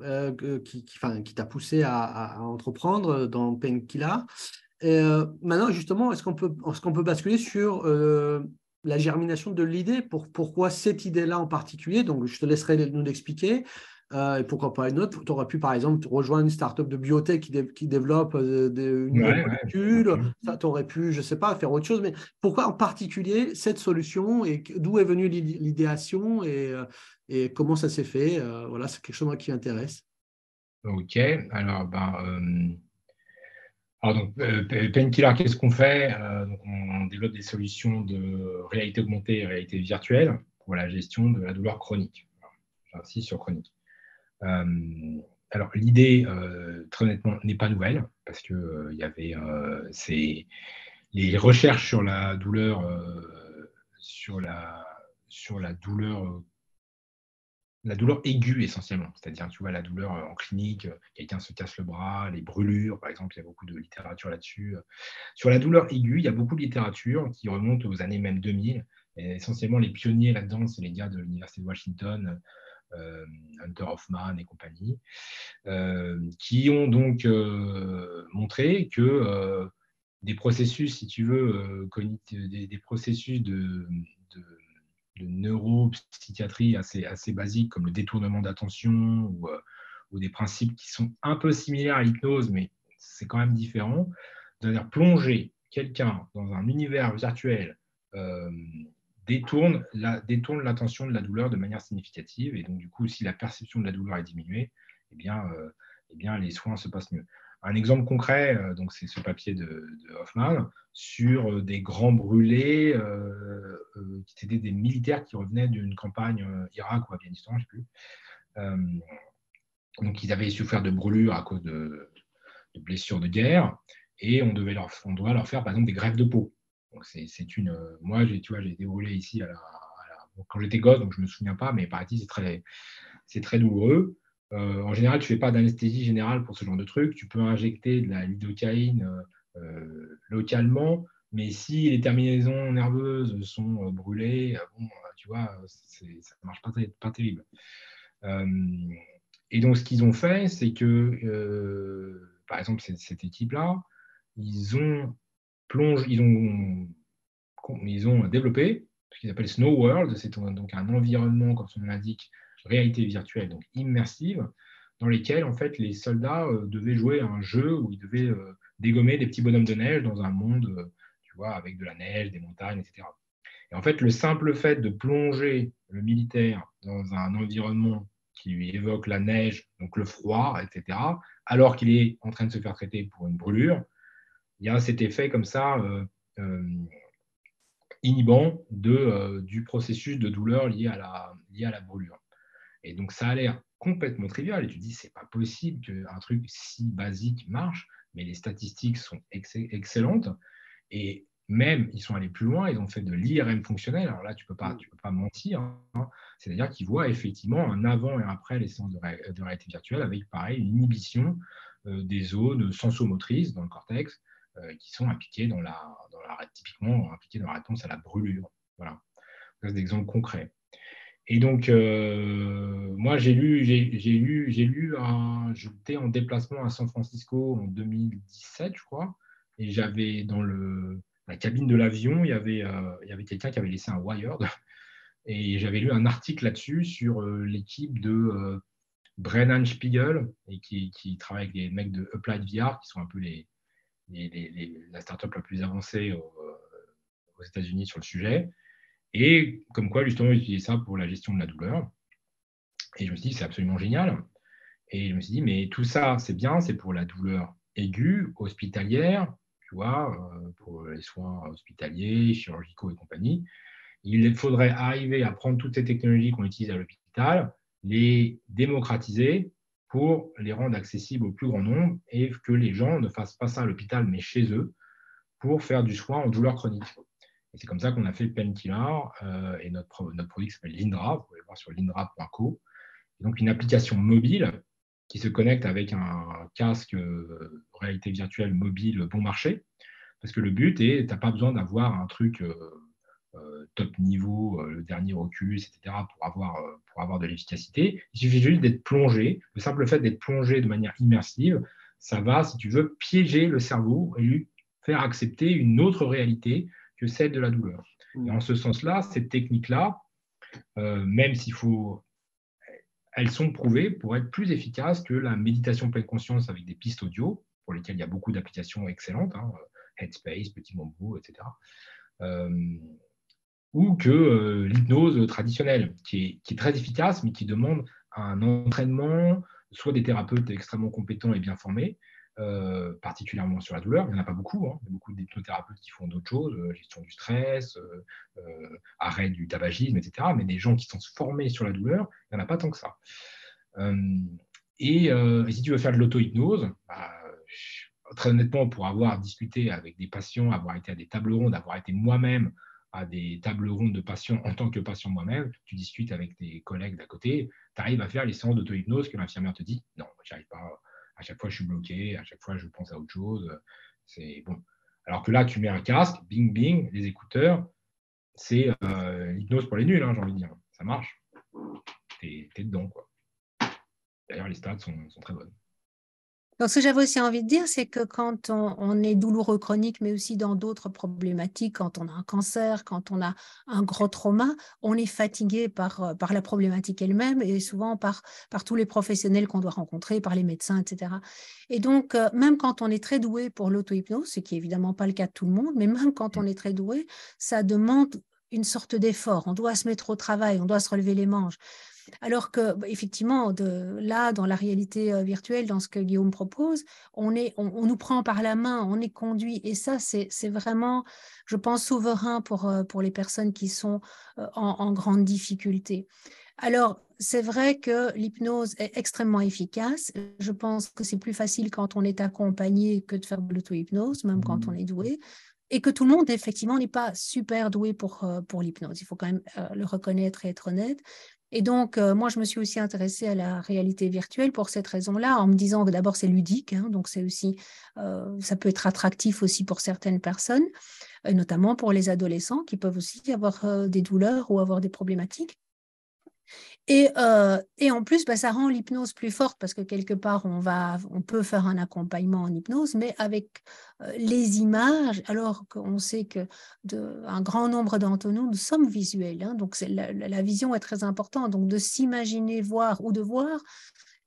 qui, qui, t'a poussé à, entreprendre dans Penkila. Et maintenant, justement, est-ce qu'on peut, est qu'on peut basculer sur la germination de l'idée, pour, pourquoi cette idée-là en particulier? Donc, je te laisserai nous l'expliquer. Euh, et pourquoi pas une autre? Tu aurais pu, par exemple, rejoindre une startup de biotech qui, qui développe euh, des, une molécule. Ça, tu aurais pu, je ne sais pas, faire autre chose. Mais pourquoi en particulier cette solution? Et d'où est venue l'idéation? Et, euh, et, comment ça s'est fait? Voilà, c'est quelque chose qui m'intéresse. Ok, alors, ben, alors donc, euh, Painkiller, qu'est-ce qu'on fait? Euh, On développe des solutions de réalité augmentée et réalité virtuelle pour la gestion de la douleur chronique. J'insiste sur chronique. Euh, alors l'idée, très honnêtement, n'est pas nouvelle parce que il y avait les recherches sur la douleur, sur la sur la douleur la douleur aiguë essentiellement, c'est-à-dire tu vois la douleur euh, en clinique, euh, quelqu'un se casse le bras, les brûlures, par exemple, il y a beaucoup de littérature là-dessus. Euh. Sur la douleur aiguë, il y a beaucoup de littérature qui remonte aux années même 2000. Et essentiellement, les pionniers là-dedans, c'est les gars de l'Université de Washington, Hunter Hoffman et compagnie, qui ont donc montré que des processus, si tu veux, des, processus de de neuropsychiatrie assez, basiques comme le détournement d'attention euh, ou, des principes qui sont un peu similaires à l'hypnose, mais c'est quand même différent. Plonger quelqu'un dans un univers virtuel euh, détourne l'attention de la douleur de manière significative. Et donc, du coup, si la perception de la douleur est diminuée, eh euh, eh bien les soins se passent mieux. Un exemple concret, euh, donc c'est ce papier de, Hoffman sur euh, des grands brûlés euh, qui étaient des militaires qui revenaient d'une campagne Irak ou Afghanistan, je ne sais plus. donc ils avaient souffert de brûlures à cause de, blessures de guerre et on, devait leur, on doit leur faire par exemple des greffes de peau. C'est une, moi j'ai tu vois j'ai été brûlé ici quand j'étais gosse donc je me souviens pas mais par c'est très c'est très douloureux. Euh, en général, tu ne fais pas d'anesthésie générale pour ce genre de truc. Tu peux injecter de la lidocaïne euh, euh, localement, mais si les terminaisons nerveuses sont brûlées, bon, tu vois, ça ne marche pas, terrible. et donc, ce qu'ils ont fait, c'est que, par exemple, cette, équipe-là, ils ont plonge, ils ont développé ce qu'ils appellent Snow World, c'est donc un environnement, comme son nom l'indique, réalité virtuelle, donc immersive, dans lesquelles en fait les soldats euh, devaient jouer un jeu où ils devaient euh, dégommer des petits bonhommes de neige dans un monde, euh, tu vois, avec de la neige, des montagnes, etc. Et en fait, le simple fait de plonger le militaire dans un environnement qui lui évoque la neige, donc le froid, etc., alors qu'il est en train de se faire traiter pour une brûlure, il y a cet effet comme ça inhibant de, du processus de douleur lié à la, lié à la brûlure. Et donc, ça a l'air complètement trivial. Et tu dis, c'est pas possible qu'un truc si basique marche, mais les statistiques sont excellentes. Et même, ils sont allés plus loin, ils ont fait de l'IRM fonctionnel. Alors là, tu ne peux, pas, tu peux pas mentir. Hein. C'est-à-dire qu'ils voient effectivement un avant et après les séances de, réalité virtuelle avec, pareil, une inhibition euh, des zones sensomotrices dans le cortex euh, qui sont impliquées dans la, dans la, typiquement impliquées dans la réponse à la brûlure. Voilà. C'est des exemples concrets. Et donc, euh, moi, j'ai lu, j'ai, lu, j'ai lu un, j'étais en déplacement à San Francisco en 2017, je crois, et j'avais dans le, la cabine de l'avion, il y avait, euh, avait quelqu'un qui avait laissé un Wired, et j'avais lu un article là-dessus sur euh, l'équipe de, Brennan Spiegel, et qui, travaille avec des mecs de Applied VR, qui sont un peu les, la startup la plus avancée aux, États-Unis sur le sujet. Et comme quoi, justement, utiliser ça pour la gestion de la douleur. Et je me suis dit, c'est absolument génial. Et je me suis dit, mais tout ça, c'est bien, c'est pour la douleur aiguë, hospitalière, tu vois, euh, pour les soins hospitaliers, chirurgicaux et compagnie. Il faudrait arriver à prendre toutes ces technologies qu'on utilise à l'hôpital, les démocratiser pour les rendre accessibles au plus grand nombre et que les gens ne fassent pas ça à l'hôpital, mais chez eux, pour faire du soin en douleur chronique. C'est comme ça qu'on a fait Painkiller euh, et notre, notre produit s'appelle Lindra, vous pouvez le voir sur lindra.co. Donc une application mobile qui se connecte avec un casque euh, réalité virtuelle mobile bon marché. Parce que le but est, tu n'as pas besoin d'avoir un truc euh, top niveau, le dernier Oculus, etc., pour avoir, pour avoir de l'efficacité. Il suffit juste d'être plongé. Le simple fait d'être plongé de manière immersive, ça va, si tu veux, piéger le cerveau et lui faire accepter une autre réalité que celle de la douleur. Et en ce sens-là, cette technique-là, même s'il faut elles sont prouvées pour être plus efficaces que la méditation pleine conscience avec des pistes audio, pour lesquelles il y a beaucoup d'applications excellentes, hein, Headspace, Petit Mambo, etc. Euh, ou que euh, l'hypnose traditionnelle, qui est, très efficace, mais qui demande un entraînement, soit des thérapeutes extrêmement compétents et bien formés, euh, particulièrement sur la douleur. Il n'y en a pas beaucoup. Hein. Il y a beaucoup d'hypnothérapeutes qui font d'autres choses, euh, gestion du stress, euh, arrêt du tabagisme, etc. Mais des gens qui sont formés sur la douleur, il n'y en a pas tant que ça. Et, si tu veux faire de l'auto-hypnose, bah, très honnêtement, pour avoir discuté avec des patients, avoir été à des tables rondes, avoir été moi-même à des tables rondes de patients en tant que patient moi-même, tu discutes avec tes collègues d'à côté, tu arrives à faire les séances d'auto-hypnose que l'infirmière te dit non, j'y arrive pas, à chaque fois je suis bloqué, à chaque fois je pense à autre chose. C'est bon. Alors que là, tu mets un casque, bing bing, les écouteurs, c'est euh, l'hypnose pour les nuls, hein, j'ai envie de dire. Ça marche. Tu es, dedans. Quoi. D'ailleurs, les stats sont très bonnes. Donc, ce que j'avais aussi envie de dire, c'est que quand on, est douloureux chronique, mais aussi dans d'autres problématiques, quand on a un cancer, quand on a un gros trauma, on est fatigué par, euh, par la problématique elle-même et souvent par, par tous les professionnels qu'on doit rencontrer, par les médecins, etc. Et donc, euh, même quand on est très doué pour l'auto-hypnose, ce qui n'est évidemment pas le cas de tout le monde, mais même quand on est très doué, ça demande une sorte d'effort. On doit se mettre au travail, on doit se relever les manches. Alors que, bah, effectivement, de, là, dans la réalité euh, virtuelle, dans ce que Guillaume propose, on, est, on, nous prend par la main, on est conduit. Et ça, c'est vraiment, je pense, souverain pour, euh, pour les personnes qui sont euh, en, grande difficulté. Alors, c'est vrai que l'hypnose est extrêmement efficace. Je pense que c'est plus facile quand on est accompagné que de faire de l'auto-hypnose, même quand on mmh. est doué et que tout le monde, effectivement, n'est pas super doué pour, pour l'hypnose. Il faut quand même le reconnaître et être honnête. Et donc, euh, moi, je me suis aussi intéressée à la réalité virtuelle pour cette raison-là, en me disant que d'abord, c'est ludique, hein, donc c'est aussi, euh, ça peut être attractif aussi pour certaines personnes, notamment pour les adolescents qui peuvent aussi avoir euh, des douleurs ou avoir des problématiques. Euh, et, en plus, bah, ça rend l'hypnose plus forte parce que quelque part, on, va, on peut faire un accompagnement en hypnose, mais avec euh, les images, alors qu'on sait que un grand nombre d'entre nous, nous sommes visuels. Hein, donc, la, la, vision est très importante. Donc, de s'imaginer voir ou de voir,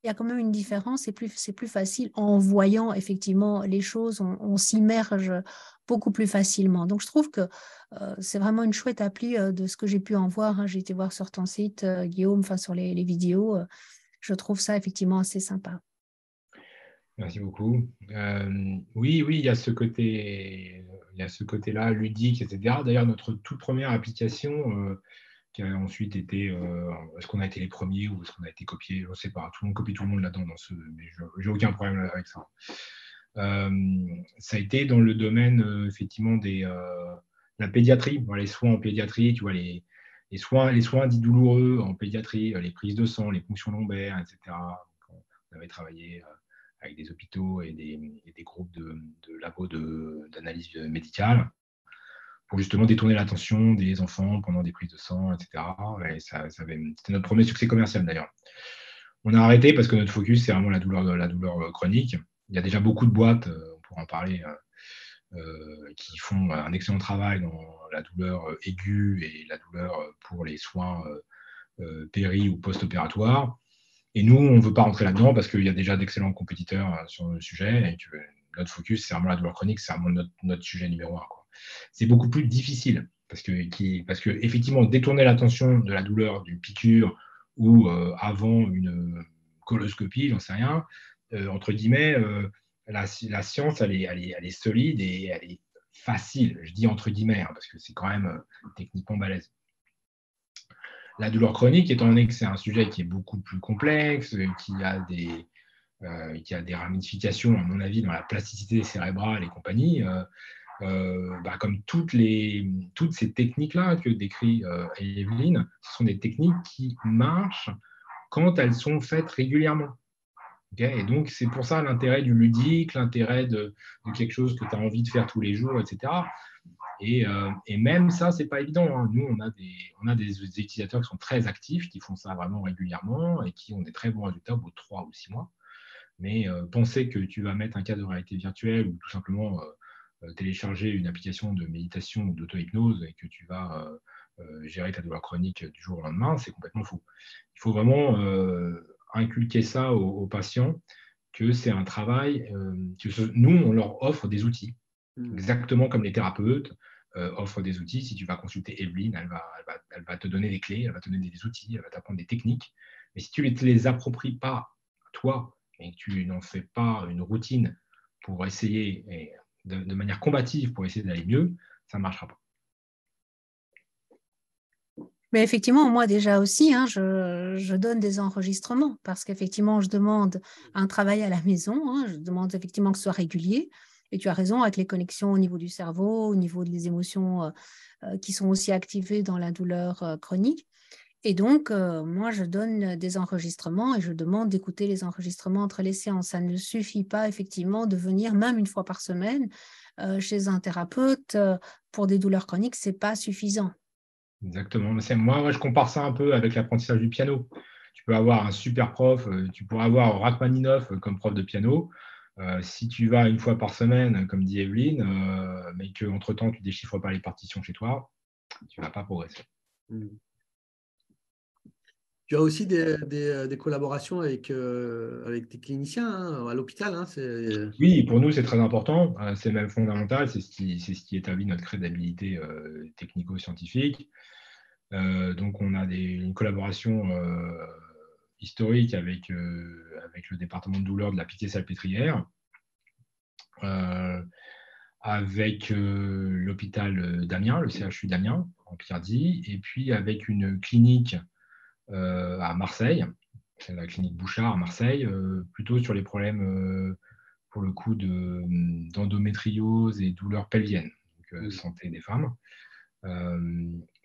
il y a quand même une différence. C'est plus, plus facile en voyant effectivement les choses. On, s'immerge beaucoup plus facilement. Donc, je trouve que euh, c'est vraiment une chouette appli euh, de ce que j'ai pu en voir. Hein. J'ai été voir sur ton site, euh, Guillaume, enfin sur les, vidéos. je trouve ça effectivement assez sympa. Merci beaucoup. oui, oui, il y a ce côté, il y a ce côté-là ludique, etc. D'ailleurs, notre toute première application qui a ensuite été. Est-ce qu'on a été les premiers ou est-ce qu'on a été copié Je ne sais pas. Tout le monde copie tout le monde là-dedans, dans ce, mais j'ai aucun problème avec ça. Euh, ça a été dans le domaine euh, effectivement des la pédiatrie, les soins en pédiatrie, tu vois les, soins, dits douloureux en pédiatrie, les prises de sang, les ponctions lombaires, etc. on avait travaillé avec des hôpitaux et des, groupes de, labos d'analyse médicale pour justement détourner l'attention des enfants pendant des prises de sang, etc. c'était notre premier succès commercial d'ailleurs. On a arrêté parce que notre focus, c'est vraiment la douleur, euh, chronique. Il y a déjà beaucoup de boîtes, euh, on pourra en parler, euh, qui font un excellent travail dans la douleur aiguë et la douleur pour les soins péri ou post-opératoires. Et nous, on ne veut pas rentrer là-dedans parce qu'il y a déjà d'excellents compétiteurs euh, sur le sujet notre focus, c'est vraiment la douleur chronique, c'est vraiment notre, sujet numéro un. C'est beaucoup plus difficile parce que, parce que effectivement, détourner l'attention de la douleur d'une piqûre ou euh, avant une coloscopie, j'en sais rien, euh, entre guillemets, la, la, science, elle est, solide et elle est facile. Je dis entre guillemets, hein, parce que c'est quand même techniquement balèze. La douleur chronique, étant donné que c'est un sujet qui est beaucoup plus complexe, qui a des, euh, ramifications, à mon avis, dans la plasticité cérébrale et compagnie, euh, euh, bah, comme toutes, toutes ces techniques-là que décrit Evelyne, ce sont des techniques qui marchent quand elles sont faites régulièrement. Et donc, c'est pour ça l'intérêt du ludique, l'intérêt de, quelque chose que tu as envie de faire tous les jours, etc. Euh, et, même ça, c'est pas évident. Hein. Nous, on a, des, on a des, utilisateurs qui sont très actifs, qui font ça vraiment régulièrement et qui ont des très bons résultats au bout de 3 ou 6 mois. Mais euh, penser que tu vas mettre un cas de réalité virtuelle ou tout simplement euh, télécharger une application de méditation ou d'auto-hypnose et que tu vas gérer ta douleur chronique du jour au lendemain, c'est complètement fou. Il faut vraiment inculquer ça aux, patients, que c'est un travail, que nous, on leur offre des outils, mmh. exactement comme les thérapeutes. Euh, offre des outils. Si tu vas consulter Evelyne, elle va, elle, va, te donner des clés, elle va te donner des outils, elle va t'apprendre des techniques. Mais si tu ne les, appropries pas toi et que tu n'en fais pas une routine pour essayer, de, manière combative, pour essayer d'aller mieux, ça ne marchera pas. Mais effectivement, moi déjà aussi, hein, je, donne des enregistrements parce qu'effectivement, je demande un travail à la maison, hein, je demande effectivement que ce soit régulier. Et tu as raison, avec les connexions au niveau du cerveau, au niveau des émotions euh, euh, qui sont aussi activées dans la douleur euh, chronique. Et donc, moi, je donne des enregistrements et je demande d'écouter les enregistrements entre les séances. Ça ne suffit pas, effectivement, de venir même une fois par semaine chez un thérapeute pour des douleurs chroniques. Ce n'est pas suffisant. Exactement. Moi, moi, je compare ça un peu avec l'apprentissage du piano. Tu peux avoir un super prof, tu pourrais avoir Rachmaninoff comme prof de piano. Euh, si tu vas une fois par semaine, comme dit Evelyne, euh, mais qu'entre-temps, tu déchiffres pas les partitions chez toi, tu ne vas pas progresser. Hmm. Tu as aussi des, collaborations avec, euh, avec des cliniciens hein, à l'hôpital. Hein, oui, pour nous, c'est très important. c'est même fondamental. C'est ce, qui, ce qui établit notre crédibilité technico-scientifique. donc, on a une collaboration historique avec, euh, avec le département de douleur de la Pitié-Salpêtrière, euh, avec euh, l'hôpital d'Amiens, le CHU d'Amiens, en Picardie, et puis avec une clinique à Marseille, c'est la clinique Bouchard à Marseille, plutôt sur les problèmes, pour le coup, d'endométriose et douleurs pelviennes, donc santé des femmes.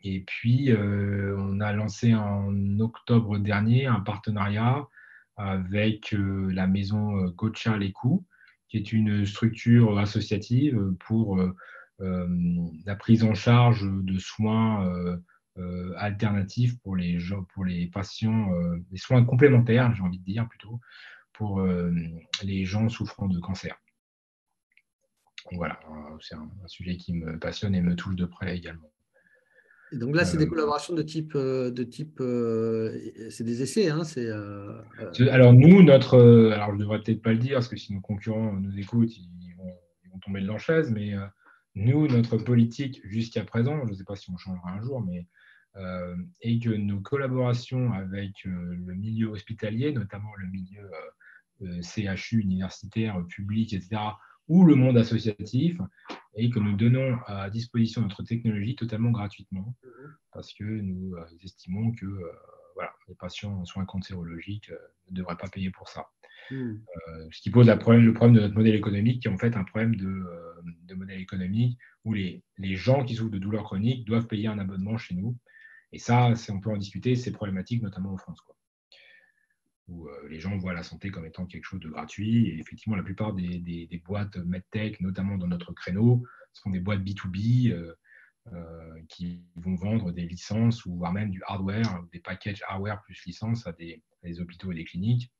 Et puis, euh, on a lancé en octobre dernier un partenariat avec euh, la maison euh, Gocha Lekou, qui est une structure associative pour la prise en charge de soins alternatifs pour les, pour les patients, des soins complémentaires, j'ai envie de dire plutôt, pour les gens souffrant de cancer. Voilà, c'est un, sujet qui me passionne et me touche de près également donc là, c'est des euh, collaborations de type, euh, de type, euh, c'est des essais. Hein, alors nous, notre, alors je devrais peut-être pas le dire parce que si nos concurrents nous écoutent, ils vont, tomber de leur chaise. Mais nous, notre politique jusqu'à présent, je ne sais pas si on changera un jour, mais est que nos collaborations avec le milieu hospitalier, notamment le milieu CHU universitaire, public, etc., ou le monde associatif, et que nous donnons à disposition notre technologie totalement gratuitement, parce que nous euh, estimons que euh, voilà, les patients en soins cancérologiques euh, ne devraient pas payer pour ça. Mhm. ce qui pose problème, le problème de notre modèle économique, qui est en fait un problème de, de modèle économique où les, les, gens qui souffrent de douleurs chroniques doivent payer un abonnement chez nous. Et ça, on peut en discuter, c'est problématique, notamment en France. Quoi où euh, les gens voient la santé comme étant quelque chose de gratuit. Et effectivement, la plupart des, des, boîtes MedTech, notamment dans notre créneau, sont des boîtes B2B euh, euh, qui vont vendre des licences ou voire même du hardware, des packages hardware plus licence à des, hôpitaux et des cliniques.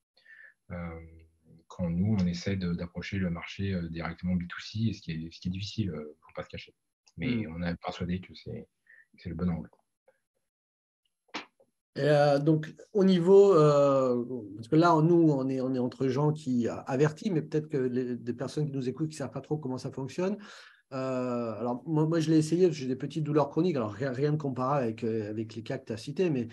quand nous, on essaie d'approcher le marché directement B2C, ce qui est, ce qui est difficile, il ne faut pas se cacher. Mais mm. on est persuadé que c'est le bon angle. Euh, donc, au niveau, euh, parce que là, nous, on est, on est entre gens qui avertis, mais peut-être que des personnes qui nous écoutent qui ne savent pas trop comment ça fonctionne. Euh, alors, moi, je l'ai essayé, j'ai des petites douleurs chroniques, alors rien, rien de comparable avec, avec les cas que tu as cités, mais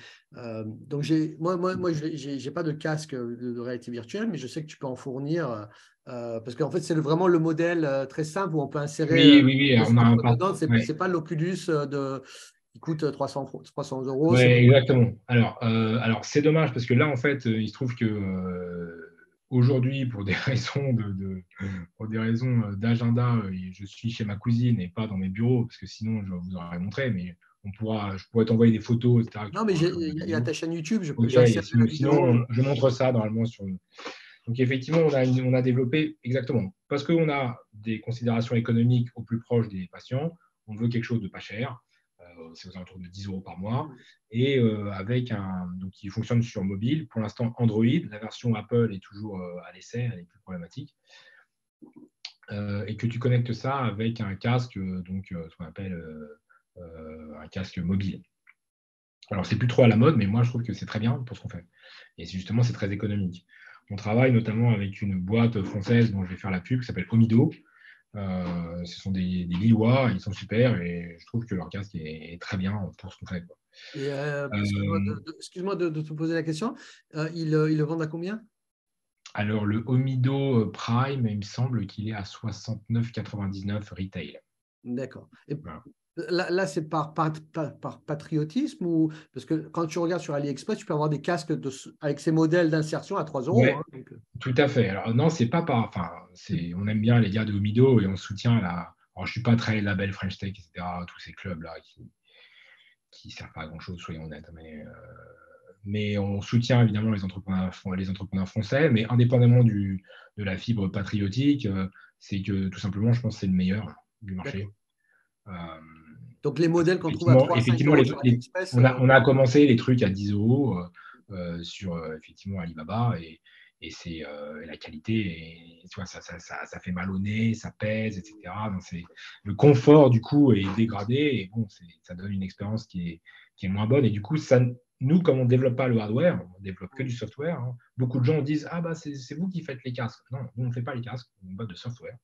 donc, moi, moi, moi je n'ai pas de casque de, réalité virtuelle, mais je sais que tu peux en fournir. parce qu'en fait, c'est vraiment le modèle très simple où on peut insérer. Oui, oui, oui. On a un... Ce n'est pas l'Oculus de, qui coûte 300, 300 euros. Oui, exactement. Alors, euh, alors c'est dommage parce que là, en fait, il se trouve que euh, aujourd'hui, pour des raisons de, pour des raisons d'agenda, je suis chez ma cousine et pas dans mes bureaux parce que sinon, je vous aurais montré, mais on pourra, je pourrais t'envoyer des photos, etc. Non, mais il y a ta chaîne YouTube, je peux sinon, je montre ça normalement sur. Donc effectivement, on a, on a développé exactement parce qu'on a des considérations économiques au plus proche des patients. On veut quelque chose de pas cher c'est aux alentours de 10 euros par mois, et euh, avec un, donc qui fonctionne sur mobile. Pour l'instant, Android, la version Apple est toujours euh, à l'essai, elle est plus problématique. Euh, et que tu connectes ça avec un casque, donc ce qu'on appelle un casque mobile. Alors, c'est plus trop à la mode, mais moi, je trouve que c'est très bien pour ce qu'on fait. Et justement, c'est très économique. On travaille notamment avec une boîte française dont je vais faire la pub qui s'appelle Omido, euh, ce sont des, des, Lillois, ils sont super et je trouve que leur casque est, très bien pour ce qu'on fait. Euh, euh, excuse-moi de, te poser la question, ils, le vendent à combien? Alors le Omido Prime, il me semble qu'il est à 69,99 retail. D'accord. Là, c'est par, par, patriotisme ou parce que quand tu regardes sur AliExpress, tu peux avoir des casques de, avec ces modèles d'insertion à 3 euros. Hein, euh. Tout à fait. Alors non, c'est pas par. Enfin, c'est, on aime bien les gars de Omido et on soutient la. Alors, je suis pas très label French Tech, etc. Tous ces clubs là qui qui servent pas à grand chose, soyons honnêtes. Mais, euh, mais on soutient évidemment les entrepreneurs, les entrepreneurs français, mais indépendamment du, de la fibre patriotique, euh, c'est que tout simplement, je pense que c'est le meilleur du marché. Donc les modèles qu'on trouve à 3 effectivement, les, on, a, on, a, commencé les trucs à 10 euros euh, euh, sur euh, effectivement Alibaba et, et c'est la qualité, et, tu vois, ça, ça, ça, ça, fait mal au nez, ça pèse, etc. Donc le confort du coup est dégradé et bon, ça donne une expérience qui est, qui est moins bonne et du coup ça, nous, comme on ne développe pas le hardware, on ne développe que du software, hein, beaucoup de gens disent Ah, bah, c'est vous qui faites les casques. Non, nous, on ne fait pas les casques, on boîte de software.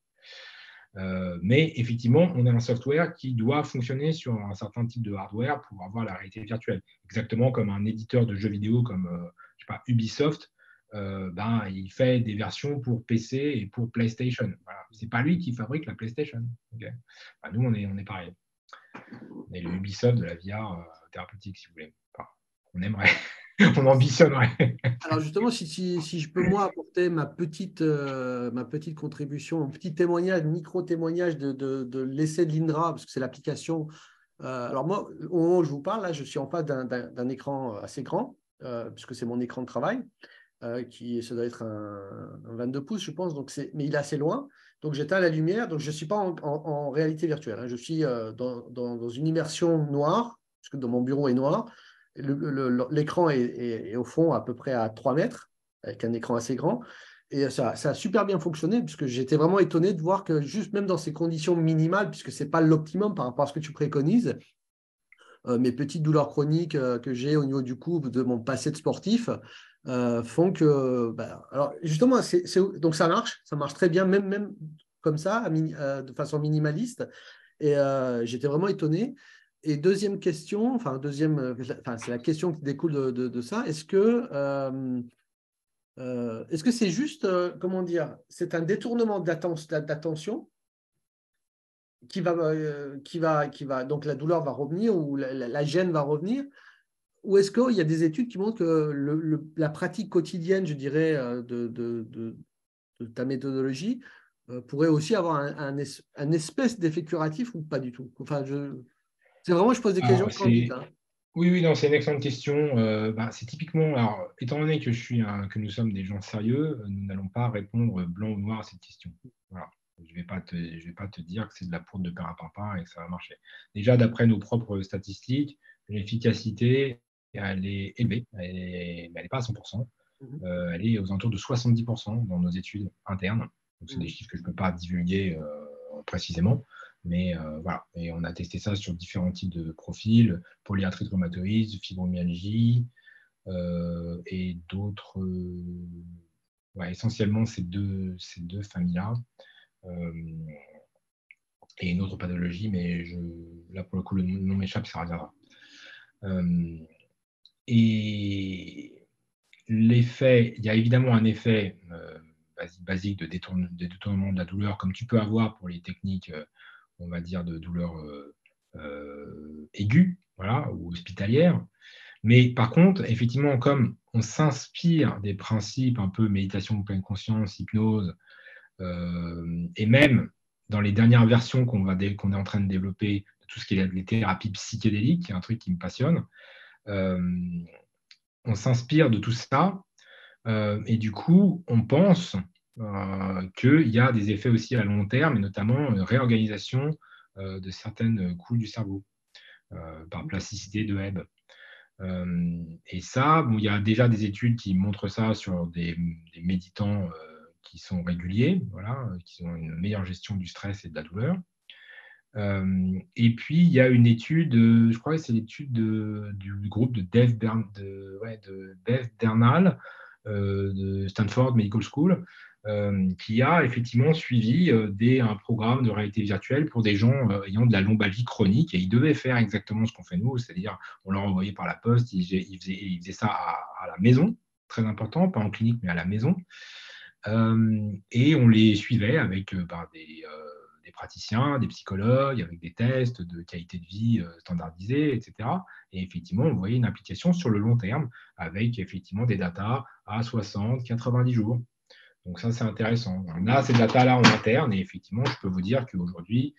Euh, mais effectivement, on a un software qui doit fonctionner sur un certain type de hardware pour avoir la réalité virtuelle. Exactement comme un éditeur de jeux vidéo comme euh, Ubisoft, euh, ben, il fait des versions pour PC et pour PlayStation. Ce n'est pas lui qui fabrique la PlayStation. Nous, on est, on est pareil. On est le Ubisoft de la VR thérapeutique, si vous voulez. on aimerait. on ambitionnerait. Alors justement, si, si, je peux moi apporter ma petite, euh, ma petite contribution, un petit témoignage, micro-témoignage de, de, l'essai de l'INDRA, parce que c'est l'application. Euh, alors moi, au moment où je vous parle, là, je suis en face d'un écran assez grand, euh, puisque c'est mon écran de travail, qui ça doit être un, 22 pouces, je pense, donc mais il est assez loin. Donc j'éteins la lumière, donc je ne suis pas en, réalité virtuelle, hein. je suis dans, dans, dans, une immersion noire, puisque dans mon bureau est noir l'écran est, au fond à peu près à 3 mètres, avec un écran assez grand. Et ça, a super bien fonctionné, puisque j'étais vraiment étonné de voir que juste même dans ces conditions minimales, puisque ce n'est pas l'optimum par rapport à ce que tu préconises, euh, mes petites douleurs chroniques euh, que j'ai au niveau du cou de mon passé de sportif euh, font que... Bah, alors justement, donc ça marche, ça marche très bien, même, même comme ça, de façon minimaliste. Et j'étais vraiment étonné. Et deuxième question, enfin, deuxième, euh, enfin, c'est la question qui découle de, ça. Est-ce que euh, euh, est-ce que c'est juste, comment dire, c'est un détournement d'attention qui va, qui va, qui va, donc la douleur va revenir ou la, gêne va revenir, ou est-ce qu'il y a des études qui montrent que la pratique quotidienne, je dirais, de ta méthodologie pourrait aussi avoir un, un espèce d'effet curatif ou pas du tout? Enfin, je c'est vraiment, je pose des questions. Hein. Oui, oui, non, c'est une excellente question. Euh, bah, c'est typiquement, alors, étant donné que, je suis que nous sommes des gens sérieux, nous n'allons pas répondre blanc ou noir à cette question. Voilà. Je ne vais, pas te, je vais pas te dire que c'est de la poudre de papa et que ça va marcher. Déjà, d'après nos propres statistiques, l'efficacité, elle est élevée, elle n'est pas à 100%. Mhm. Euh, elle est aux alentours de 70% dans nos études internes. Donc, c'est des mhm. chiffres que je ne peux pas divulguer euh, précisément. Mais euh, voilà, et on a testé ça sur différents types de profils, polyarthrite rhumatoïde, fibromyalgie, et d'autres, essentiellement ces deux, ces deux familles-là. et une autre pathologie, mais je, là pour le coup le nom m'échappe, ça reviendra. et l'effet, il y a évidemment un effet basique de, détournement de la douleur, comme tu peux avoir pour les techniques, euh, on va dire, de douleur euh, euh, aiguë voilà, ou hospitalière. Mais par contre, effectivement, comme on s'inspire des principes un peu méditation pleine conscience, hypnose, et même dans les dernières versions qu'on est en train de développer, tout ce qui est les thérapies psychédéliques, qui est un truc qui me passionne, on s'inspire de tout ça euh, et du coup, on pense euh, qu'il y a des effets aussi à long terme, et notamment une réorganisation euh, de certaines couches du cerveau par plasticité de Hebb. et ça, il y a déjà des études qui montrent ça sur des, méditants qui sont réguliers, voilà, qui ont une meilleure gestion du stress et de la douleur. et puis, il y a une étude, je crois que c'est l'étude du groupe de Dave, euh, de Stanford Medical School, euh, qui a effectivement suivi euh, des, un programme de réalité virtuelle pour des gens ayant de la lombalgie chronique. Et ils devaient faire exactement ce qu'on fait nous, c'est-à-dire on leur envoyait par la poste, ils, faisaient, ça à, la maison, très important, pas en clinique, mais à la maison. et on les suivait avec ben, des, praticiens, des psychologues, avec des tests de qualité de vie euh, standardisés, etc. Et effectivement, on voyait une application sur le long terme avec effectivement des datas à 60, 90 jours. Donc ça, c'est intéressant. On a ces datas-là en interne et effectivement, je peux vous dire qu'aujourd'hui,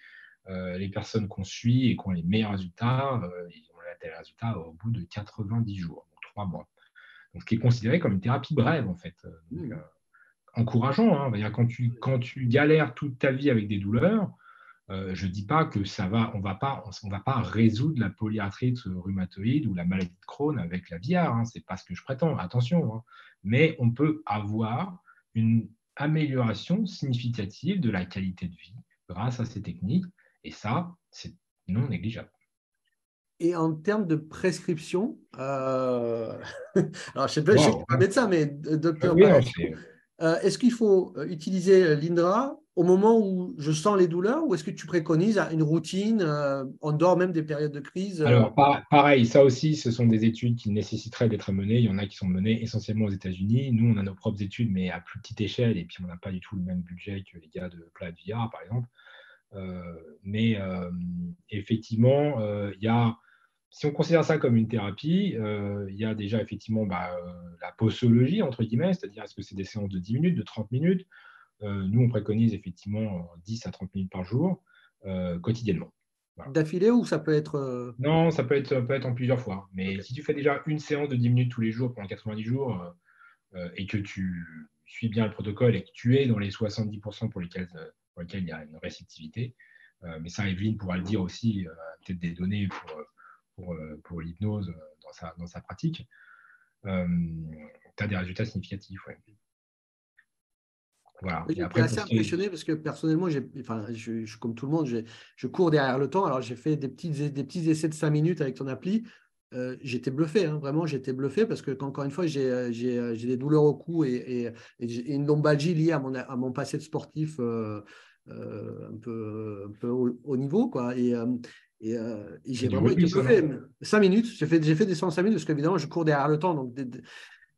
euh, les personnes qu'on suit et qui ont les meilleurs résultats, euh, ils ont les résultats au bout de 90 jours, donc trois mois. Donc, ce qui est considéré comme une thérapie brève, en fait. Encourageant. Hein. Quand, tu, quand tu galères toute ta vie avec des douleurs, euh, je ne dis pas que ça va, on va pas, on, va pas résoudre la polyarthrite rhumatoïde ou la maladie de Crohn avec la VR. Hein, c'est pas ce que je prétends. Attention, hein. mais on peut avoir une amélioration significative de la qualité de vie grâce à ces techniques, et ça, c'est non négligeable. Et en termes de prescription, euh, alors je ne sais pas, je suis pas médecin, mais docteur, euh, est-ce qu'il faut euh, utiliser l'INDRA au moment où je sens les douleurs ou est-ce que tu préconises une routine euh, en dehors même des périodes de crise Alors, pareil, ça aussi, ce sont des études qui nécessiteraient d'être menées. Il y en a qui sont menées essentiellement aux États-Unis. Nous, on a nos propres études, mais à plus petite échelle, et puis on n'a pas du tout le même budget que les gars de Plat par exemple. mais effectivement, il y a si on considère ça comme une thérapie, euh, il y a déjà effectivement bah, euh, la posologie, entre guillemets, c'est-à-dire est-ce que c'est des séances de 10 minutes, de 30 minutes euh, Nous, on préconise effectivement 10 à 30 minutes par jour, quotidiennement. D'affilée ou ça peut être. Non, ça peut être, peut être en plusieurs fois. Mais si tu fais déjà une séance de 10 minutes tous les jours pendant 90 jours et que tu suis bien le protocole et que tu es dans les 70% pour lesquels, pour lesquels il y a une réceptivité, mais ça, Evelyne pourra le dire aussi, peut-être des données pour euh, pour, l'hypnose euh, dans sa, dans sa pratique, euh, tu as des résultats significatifs. Voilà. Je suis assez impressionné parce que personnellement, enfin, je, comme tout le monde, je cours derrière le temps. Alors, j'ai fait des petits, des petits essais de 5 minutes avec ton appli. j'étais bluffé, hein, vraiment, j'étais bluffé parce que, encore une fois, j'ai des douleurs au cou et, une lombalgie liée à mon, à mon passé de sportif un peu, un peu haut, niveau. Quoi. Et, et, euh, j'ai vraiment été bluffé. 5 minutes, j'ai fait, fait des séances 5 minutes parce qu'évidemment, je cours derrière le temps. Donc,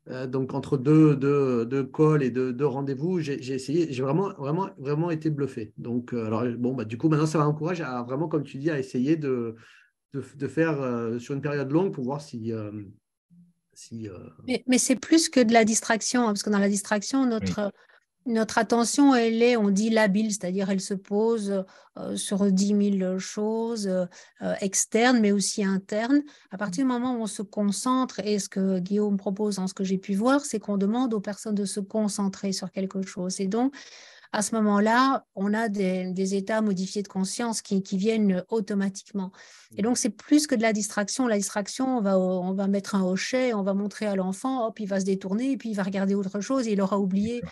euh, donc entre deux, deux, deux calls et deux, deux rendez-vous, j'ai essayé, j'ai vraiment, vraiment, vraiment été bluffé. Donc, euh, alors, bon, bah, du coup, maintenant, ça m'encourage à vraiment, comme tu dis, à essayer de, de, de faire sur une période longue pour voir si. si mais, mais c'est plus que de la distraction, hein, parce que dans la distraction, notre. Notre attention, elle est, on dit labile, c'est-à-dire elle se pose euh, sur 10 000 choses euh, externes, mais aussi internes. À partir du moment où on se concentre, et ce que Guillaume propose dans ce que j'ai pu voir, c'est qu'on demande aux personnes de se concentrer sur quelque chose. Et donc, à ce moment-là, on a des, états modifiés de conscience qui, viennent automatiquement. Et donc, c'est plus que de la distraction. La distraction, on va, mettre un hochet, on va montrer à l'enfant, hop, il va se détourner, puis il va regarder autre chose, et il aura oublié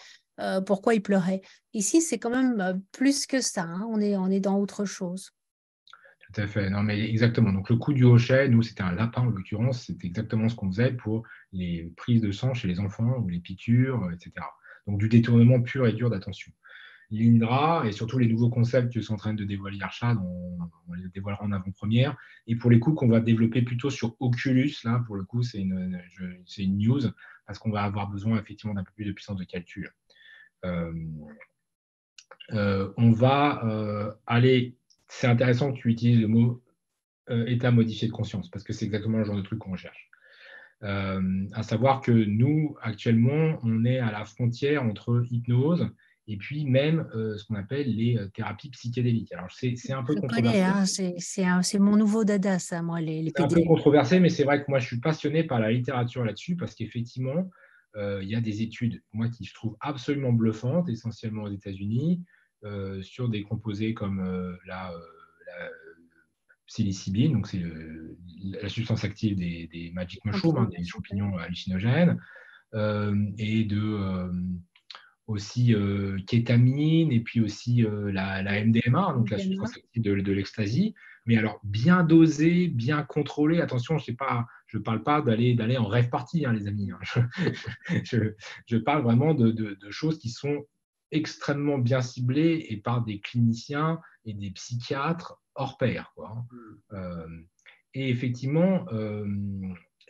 euh, pourquoi il pleurait. Ici, c'est quand même euh, plus que ça. Hein. On, est, dans autre chose. Tout à fait. Non, mais exactement. Donc, le coup du hochet, nous, c'était un lapin en l'occurrence. C'était exactement ce qu'on faisait pour les prises de sang chez les enfants ou les piqûres, etc. Donc, du détournement pur et dur d'attention. L'INDRA et surtout les nouveaux concepts que sont en train de dévoiler Archad, on, on les dévoilera en avant-première. Et pour les coups qu'on va développer plutôt sur Oculus, là, pour le coup, c'est une, une, news parce qu'on va avoir besoin effectivement d'un peu plus de puissance de calcul. Euh, euh, on va euh, aller c'est intéressant que tu utilises le mot état modifié de conscience, parce que c'est exactement le genre de truc qu'on recherche. Euh, à savoir que nous, actuellement, on est à la frontière entre hypnose et puis même euh, ce qu'on appelle les thérapies psychédéliques. Alors, c'est un peu controversé. Hein, c'est mon nouveau dada, ça, moi, les, les C'est un peu controversé, mais c'est vrai que moi, je suis passionné par la littérature là-dessus, parce qu'effectivement, il y a des études, moi, qui je trouve absolument bluffantes, essentiellement aux États-Unis, euh, sur des composés comme euh, la, euh, la psilocybine, donc c'est la substance active des, magic mushrooms, hein, des champignons hallucinogènes, et de aussi kétamine et puis aussi la, MDMA, donc la substance active de, de l'ecstasy, mais alors bien dosé, bien contrôlé. Attention, je ne parle pas d'aller d'aller en rêve party, hein, les amis. Hein. Je, parle vraiment de, de, choses qui sont extrêmement bien ciblé et par des cliniciens et des psychiatres hors pair. Quoi. Hein. Hmm. Euh, et effectivement, euh,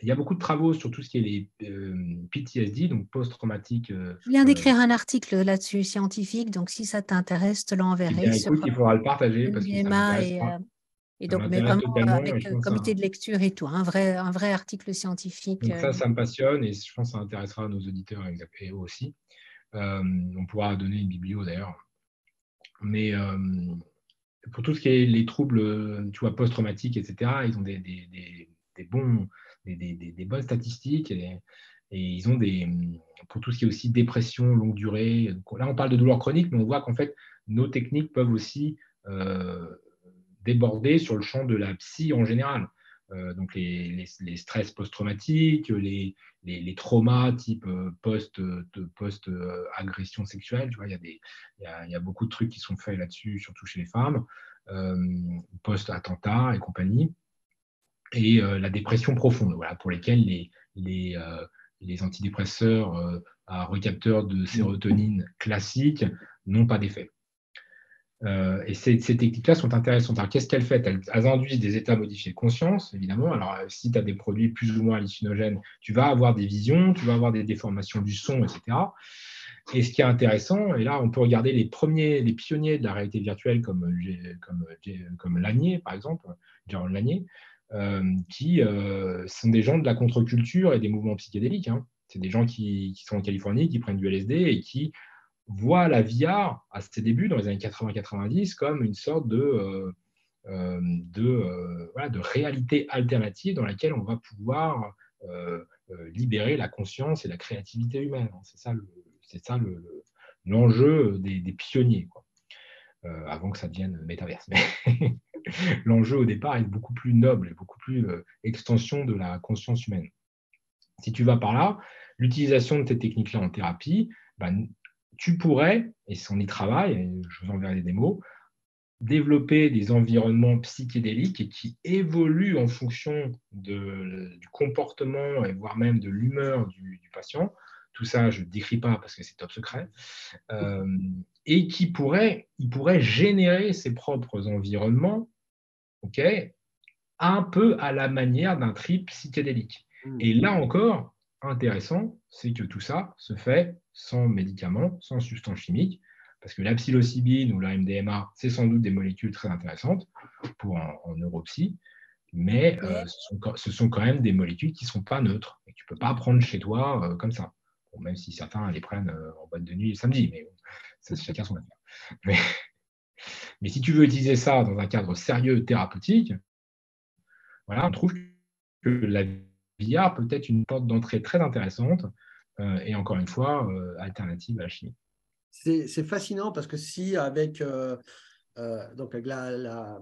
il y a beaucoup de travaux sur tout ce qui est les euh, PTSD, donc post-traumatique. Je viens d'écrire un article là-dessus scientifique, donc si ça t'intéresse, te l'enverrai. il faudra le partager. Parce que et, et donc, mais vraiment avec un comité de lecture et tout, un vrai, un vrai article scientifique. Donc ça, ça me passionne et je pense que ça intéressera nos auditeurs et aussi. Euh, on pourra donner une biblio d'ailleurs. Mais euh, pour tout ce qui est les troubles tu vois, post-traumatiques, etc., ils ont des, bons, des, bonnes statistiques et, ils ont des, pour tout ce qui est aussi dépression, longue durée. là, on parle de douleur chronique, mais on voit qu'en fait, nos techniques peuvent aussi euh, déborder sur le champ de la psy en général. Euh, donc les, stress post-traumatiques, les, les, traumas type euh, post-agression sexuelle. Tu vois, il, y a y a, beaucoup de trucs qui sont faits là-dessus, surtout chez les femmes, euh, post-attentat et compagnie. Et la dépression profonde, voilà, pour lesquelles les, les, les antidépresseurs à recapteurs de sérotonine classiques n'ont pas d'effet. Euh, et ces, techniques-là sont intéressantes. Alors, qu'est-ce qu'elles font elles, induisent des états modifiés de conscience, évidemment. Alors, euh, si tu as des produits plus ou moins hallucinogènes, tu vas avoir des visions, tu vas avoir des déformations du son, etc. Et ce qui est intéressant, et là, on peut regarder les premiers, les pionniers de la réalité virtuelle comme, euh, comme, comme Lanier, par exemple, Jérôme Lanier, qui sont des gens de la contre-culture et des mouvements psychédéliques. Hein. C'est des gens qui, sont en Californie, qui prennent du LSD et qui voit la VR à ses débuts, dans les années 80-90, comme une sorte de, euh, euh, de, euh, de, réalité alternative dans laquelle on va pouvoir libérer la conscience et la créativité humaine. C'est ça, c'est ça l'enjeu des, des, pionniers, quoi. avant que ça devienne métaverse. Mais l'enjeu au départ est beaucoup plus noble et beaucoup plus extension de la conscience humaine. Si tu vas par là, l'utilisation de ces techniques-là en thérapie, ben, tu pourrais, et on y travaille, je vous enverrai des démos, développer des environnements psychédéliques qui évoluent en fonction du comportement et voire même de l'humeur du, patient. Tout ça, je ne décris pas parce que c'est top secret. Euh, et qui pourrait, il pourrait générer ses propres environnements, ok, un peu à la manière d'un trip psychédélique. Mmh. Et là encore, intéressant, c'est que tout ça se fait sans médicaments, sans substances chimiques, parce que la psilocybine ou la MDMA, c'est sans doute des molécules très intéressantes pour en, neuropsy, mais euh, ce, sont, quand même des molécules qui ne sont pas neutres et que tu ne peux pas prendre chez toi euh, comme ça. même si certains les prennent euh, en boîte de nuit le samedi, mais c'est chacun son affaire. Mais, mais si tu veux utiliser ça dans un cadre sérieux thérapeutique, voilà, on trouve que la VR peut être une porte d'entrée très intéressante et encore une fois, euh, alternative à la chimie. C'est fascinant parce que si avec, euh, donc la,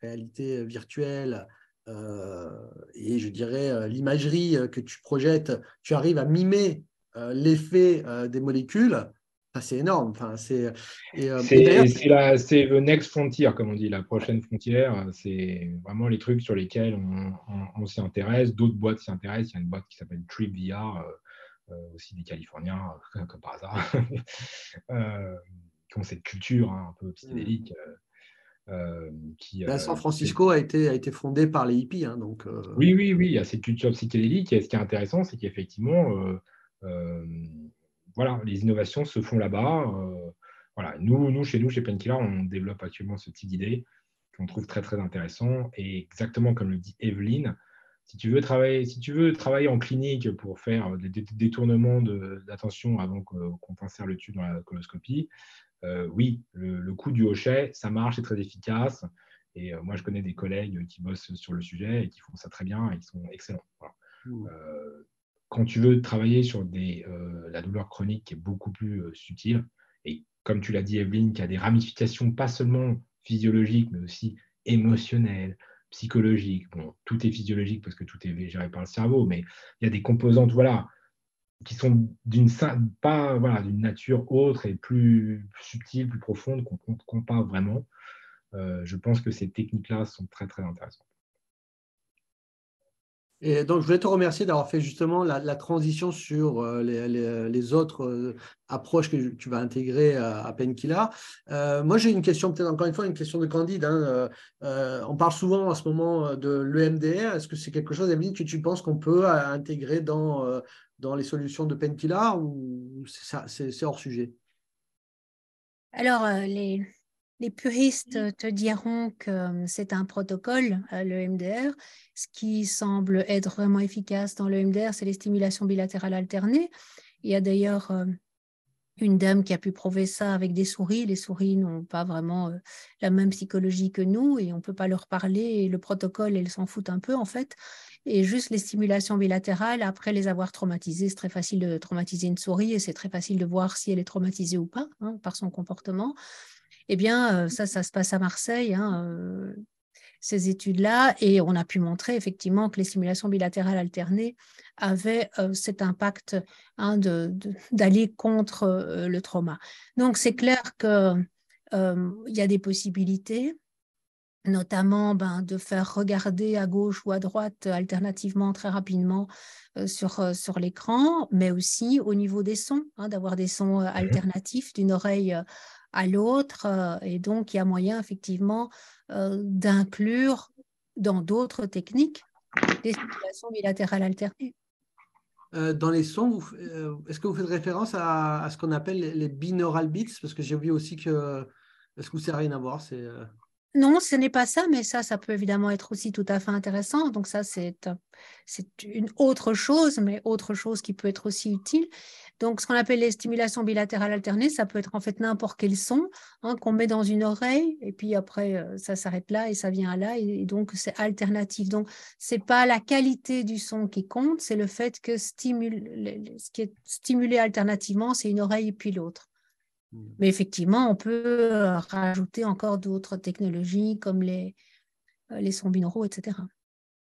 réalité virtuelle et je dirais l'imagerie que tu projettes, tu arrives à mimer l'effet des molécules, c'est énorme. Enfin, c'est le next frontier, comme on dit, la prochaine frontière. C'est vraiment les trucs sur lesquels on, s'y intéresse. D'autres boîtes s'y intéressent. Il y a une boîte qui s'appelle Trip VR, aussi des Californiens, comme par hasard, qui ont cette culture hein, un peu psychédélique. Mmh. Euh, qui, bah, San Francisco a été, a été fondé par les hippies. Hein, donc, Oui, oui, oui, il y a cette culture psychédélique. Et ce qui est intéressant, c'est qu'effectivement, voilà, les innovations se font là-bas. Euh, voilà, nous, nous, chez nous, chez Penkiller, on développe actuellement ce type d'idée qu'on trouve très très intéressant. Et exactement comme le dit Evelyne, si tu veux travailler, si tu veux travailler en clinique pour faire des détournements d'attention avant qu'on t'insère le tube dans la coloscopie, euh, oui, le, coup du hochet, ça marche, c'est très efficace. Et euh, moi, je connais des collègues qui bossent sur le sujet et qui font ça très bien et qui sont excellents. Mmh quand tu veux travailler sur des, euh, la douleur chronique qui est beaucoup plus euh, subtile, et comme tu l'as dit, Evelyne, qui a des ramifications pas seulement physiologiques, mais aussi émotionnelles, psychologiques. Bon, tout est physiologique parce que tout est géré par le cerveau, mais il y a des composantes voilà, qui sont d'une pas voilà, d'une nature autre et plus subtile, plus profonde qu'on ne compte pas vraiment. Euh, je pense que ces techniques-là sont très très intéressantes. Et donc, je voulais te remercier d'avoir fait justement la, transition sur euh, les, autres euh, approches que tu vas intégrer à, à Penkilla. Euh, moi, j'ai une question, peut-être encore une fois, une question de Candide. Hein. on parle souvent en ce moment de l'EMDR. Est-ce que c'est quelque chose, Emeline, que tu penses qu'on peut intégrer dans, dans les solutions de Penkilla ou c'est hors sujet? Alors, les, les puristes te diront que c'est un protocole, le MDR. Ce qui semble être vraiment efficace dans le MDR, c'est les stimulations bilatérales alternées. Il y a d'ailleurs une dame qui a pu prouver ça avec des souris. Les souris n'ont pas vraiment la même psychologie que nous et on ne peut pas leur parler. Et le protocole, elles s'en foutent un peu en fait. Et juste les stimulations bilatérales, après les avoir traumatisées, c'est très facile de traumatiser une souris et c'est très facile de voir si elle est traumatisée ou pas hein, par son comportement. Eh bien, ça, ça se passe à Marseille, hein, ces études-là, et on a pu montrer effectivement que les simulations bilatérales alternées avaient cet impact hein, d'aller contre le trauma. Donc, c'est clair qu'il y a des possibilités notamment ben, de faire regarder à gauche ou à droite alternativement très rapidement sur, sur l'écran, mais aussi au niveau des sons, hein, d'avoir des sons mmh alternatifs d'une oreille à l'autre. Euh, et donc, il y a moyen effectivement euh, d'inclure dans d'autres techniques des situations bilatérales alternées. Euh, dans les sons, est-ce que vous faites référence à, ce qu'on appelle les binaural beats? Parce que j'ai vu aussi que. Est-ce que ça n'a rien à voir Non, ce n'est pas ça, mais ça, ça peut évidemment être aussi tout à fait intéressant. Donc ça, c'est une autre chose, mais autre chose qui peut être aussi utile. Donc, ce qu'on appelle les stimulations bilatérales alternées, ça peut être en fait n'importe quel son hein, qu'on met dans une oreille et puis après, euh, ça s'arrête là et ça vient là et, donc c'est alternatif. Donc, ce n'est pas la qualité du son qui compte, c'est le fait que ce qui est stimulé alternativement, c'est une oreille et puis l'autre. Mmh. Mais effectivement, on peut euh, rajouter encore d'autres technologies comme les, euh, les sons binauraux, etc.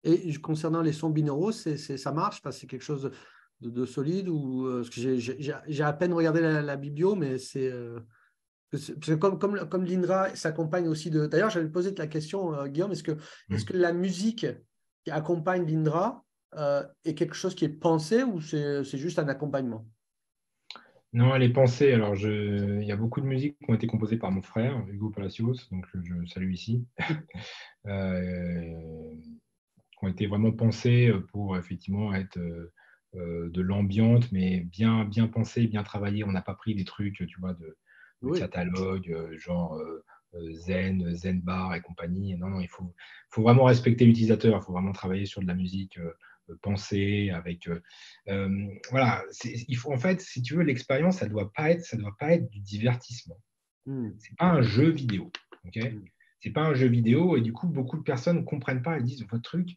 Et concernant les sons binauraux, c'est, ça marche? Parce que c'est quelque chose de, solide ou euh, que j'ai à peine regardé la, biblio, mais c'est euh, comme, comme, comme l'INRA s'accompagne aussi de. D'ailleurs, j'avais posé la question, euh, Guillaume, est-ce que, est -ce que la musique qui accompagne l'INRA est quelque chose qui est pensé ou c'est juste un accompagnement? Non, elle est pensée. Alors, je... il y a beaucoup de musiques qui ont été composées par mon frère, Hugo Palacios, donc je, salue ici, qui ont été vraiment pensées pour effectivement être euh, de l'ambiance, mais bien, bien pensé, bien travaillé. On n'a pas pris des trucs, tu vois, de, catalogue, euh, genre euh, Zen, Zen Bar et compagnie. Non, non, il faut, faut vraiment respecter l'utilisateur. Il faut vraiment travailler sur de la musique pensée, avec. voilà, il faut en fait, si tu veux, l'expérience, ça doit pas être, ça doit pas être du divertissement. Hmm. C'est pas un jeu vidéo, ok? Hmm. C'est pas un jeu vidéo et du coup, beaucoup de personnes ne comprennent pas. Elles disent votre truc,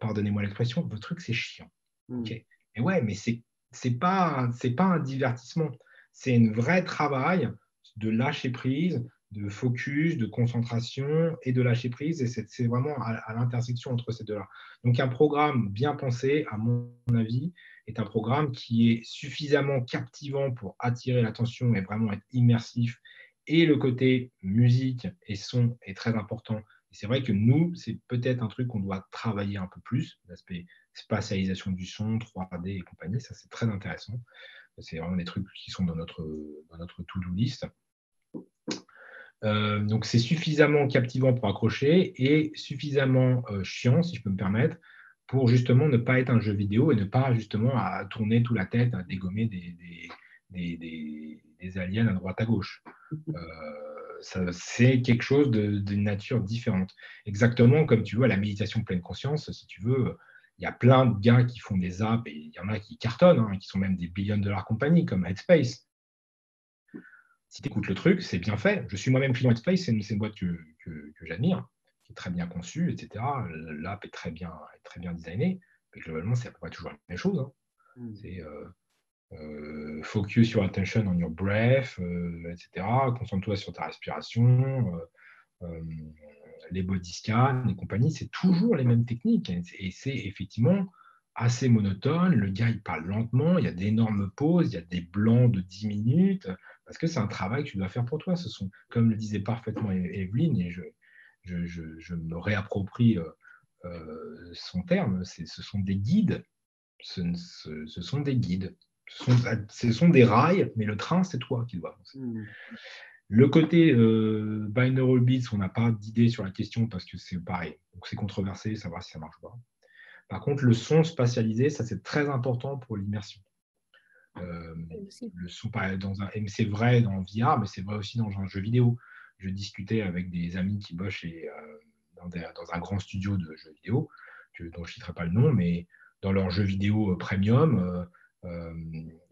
pardonnez-moi l'expression, votre truc c'est chiant. Hmm. ok? Mais ouais, mais c'est c'est pas c'est pas un divertissement, c'est un vrai travail de lâcher prise, de focus, de concentration et de lâcher prise. Et c'est vraiment à, l'intersection entre ces deux-là. Donc un programme bien pensé, à mon avis, est un programme qui est suffisamment captivant pour attirer l'attention et vraiment être immersif. Et le côté musique et son est très important. c'est vrai que nous, c'est peut-être un truc qu'on doit travailler un peu plus, l'aspect spatialisation du son, 3D et compagnie. Ça, c'est très intéressant. C'est vraiment des trucs qui sont dans notre, dans notre to-do list. Euh, donc, c'est suffisamment captivant pour accrocher et suffisamment euh, chiant, si je peux me permettre, pour justement ne pas être un jeu vidéo et ne pas justement à tourner tout la tête, à dégommer des, aliens à droite à gauche. Euh, c'est quelque chose d'une nature différente. Exactement comme tu vois la méditation pleine conscience, si tu veux, il y a plein de gars qui font des apps et il y en a qui cartonnent, hein, qui sont même des billions de dollars compagnies comme Headspace. Si tu écoutes le truc, c'est bien fait. Je suis moi-même client Headspace, c'est une, boîte que, j'admire, qui est très bien conçue, etc. L'app est très bien, très bien designée, mais globalement, c'est pas toujours la même chose. Hein. Hmm. C'est euh, euh, focus your attention on your breath, euh, etc. Concentre-toi sur ta respiration les body scans et compagnie, c'est toujours les mêmes techniques. Et c'est effectivement assez monotone. Le gars, il parle lentement, il y a d'énormes pauses, il y a des blancs de 10 minutes, parce que c'est un travail que tu dois faire pour toi. Ce sont, comme le disait parfaitement Evelyne, et je, je, me réapproprie euh, euh, son terme, ce sont des guides. Ce, sont des guides. Ce sont, des rails, mais le train, c'est toi qui dois avancer. Mmh. Le côté euh, binaural beats, on n'a pas d'idée sur la question parce que c'est pareil. Donc c'est controversé, savoir si ça marche pas. Par contre, le son spatialisé, ça c'est très important pour l'immersion. Euh, le son, dans un, c'est vrai dans VR, mais c'est vrai aussi dans un jeu vidéo. Je discutais avec des amis qui bossent euh, dans, un grand studio de jeux vidéo, dont je ne citerai pas le nom, mais dans leur jeu vidéo premium, euh,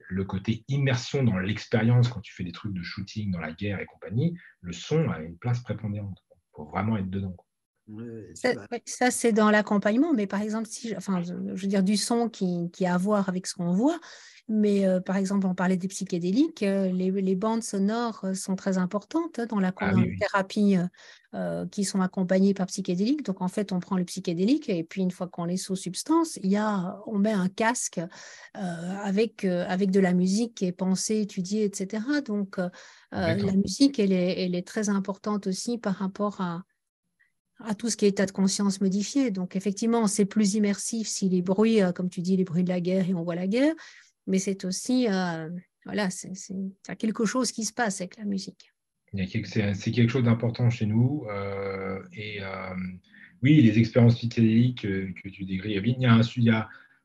le côté immersion dans l'expérience quand tu fais des trucs de shooting dans la guerre et compagnie, le son a une place prépondérante. Il faut vraiment être dedans. Ça, c'est dans l'accompagnement, mais par exemple, si, enfin, je, veux dire du son qui, qui a à voir avec ce qu'on voit, mais euh, par exemple, on parlait des psychédéliques, euh, les, bandes sonores euh, sont très importantes hein, dans la ah thérapie qui sont accompagnées par psychédéliques. Donc en fait, on prend le psychédélique et puis une fois qu'on est sous substance, il y a, on met un casque avec, avec de la musique qui est pensée, étudiée, etc. Donc la musique, elle est, elle est très importante aussi par rapport à, à tout ce qui est état de conscience modifié. Donc effectivement, c'est plus immersif si les bruits, comme tu dis, les bruits de la guerre et on voit la guerre, mais c'est aussi, euh, voilà, c'est quelque chose qui se passe avec la musique. C'est quelque chose d'important chez nous. Euh, et euh, oui, les expériences psychédéliques que tu décris, il y a un sujet.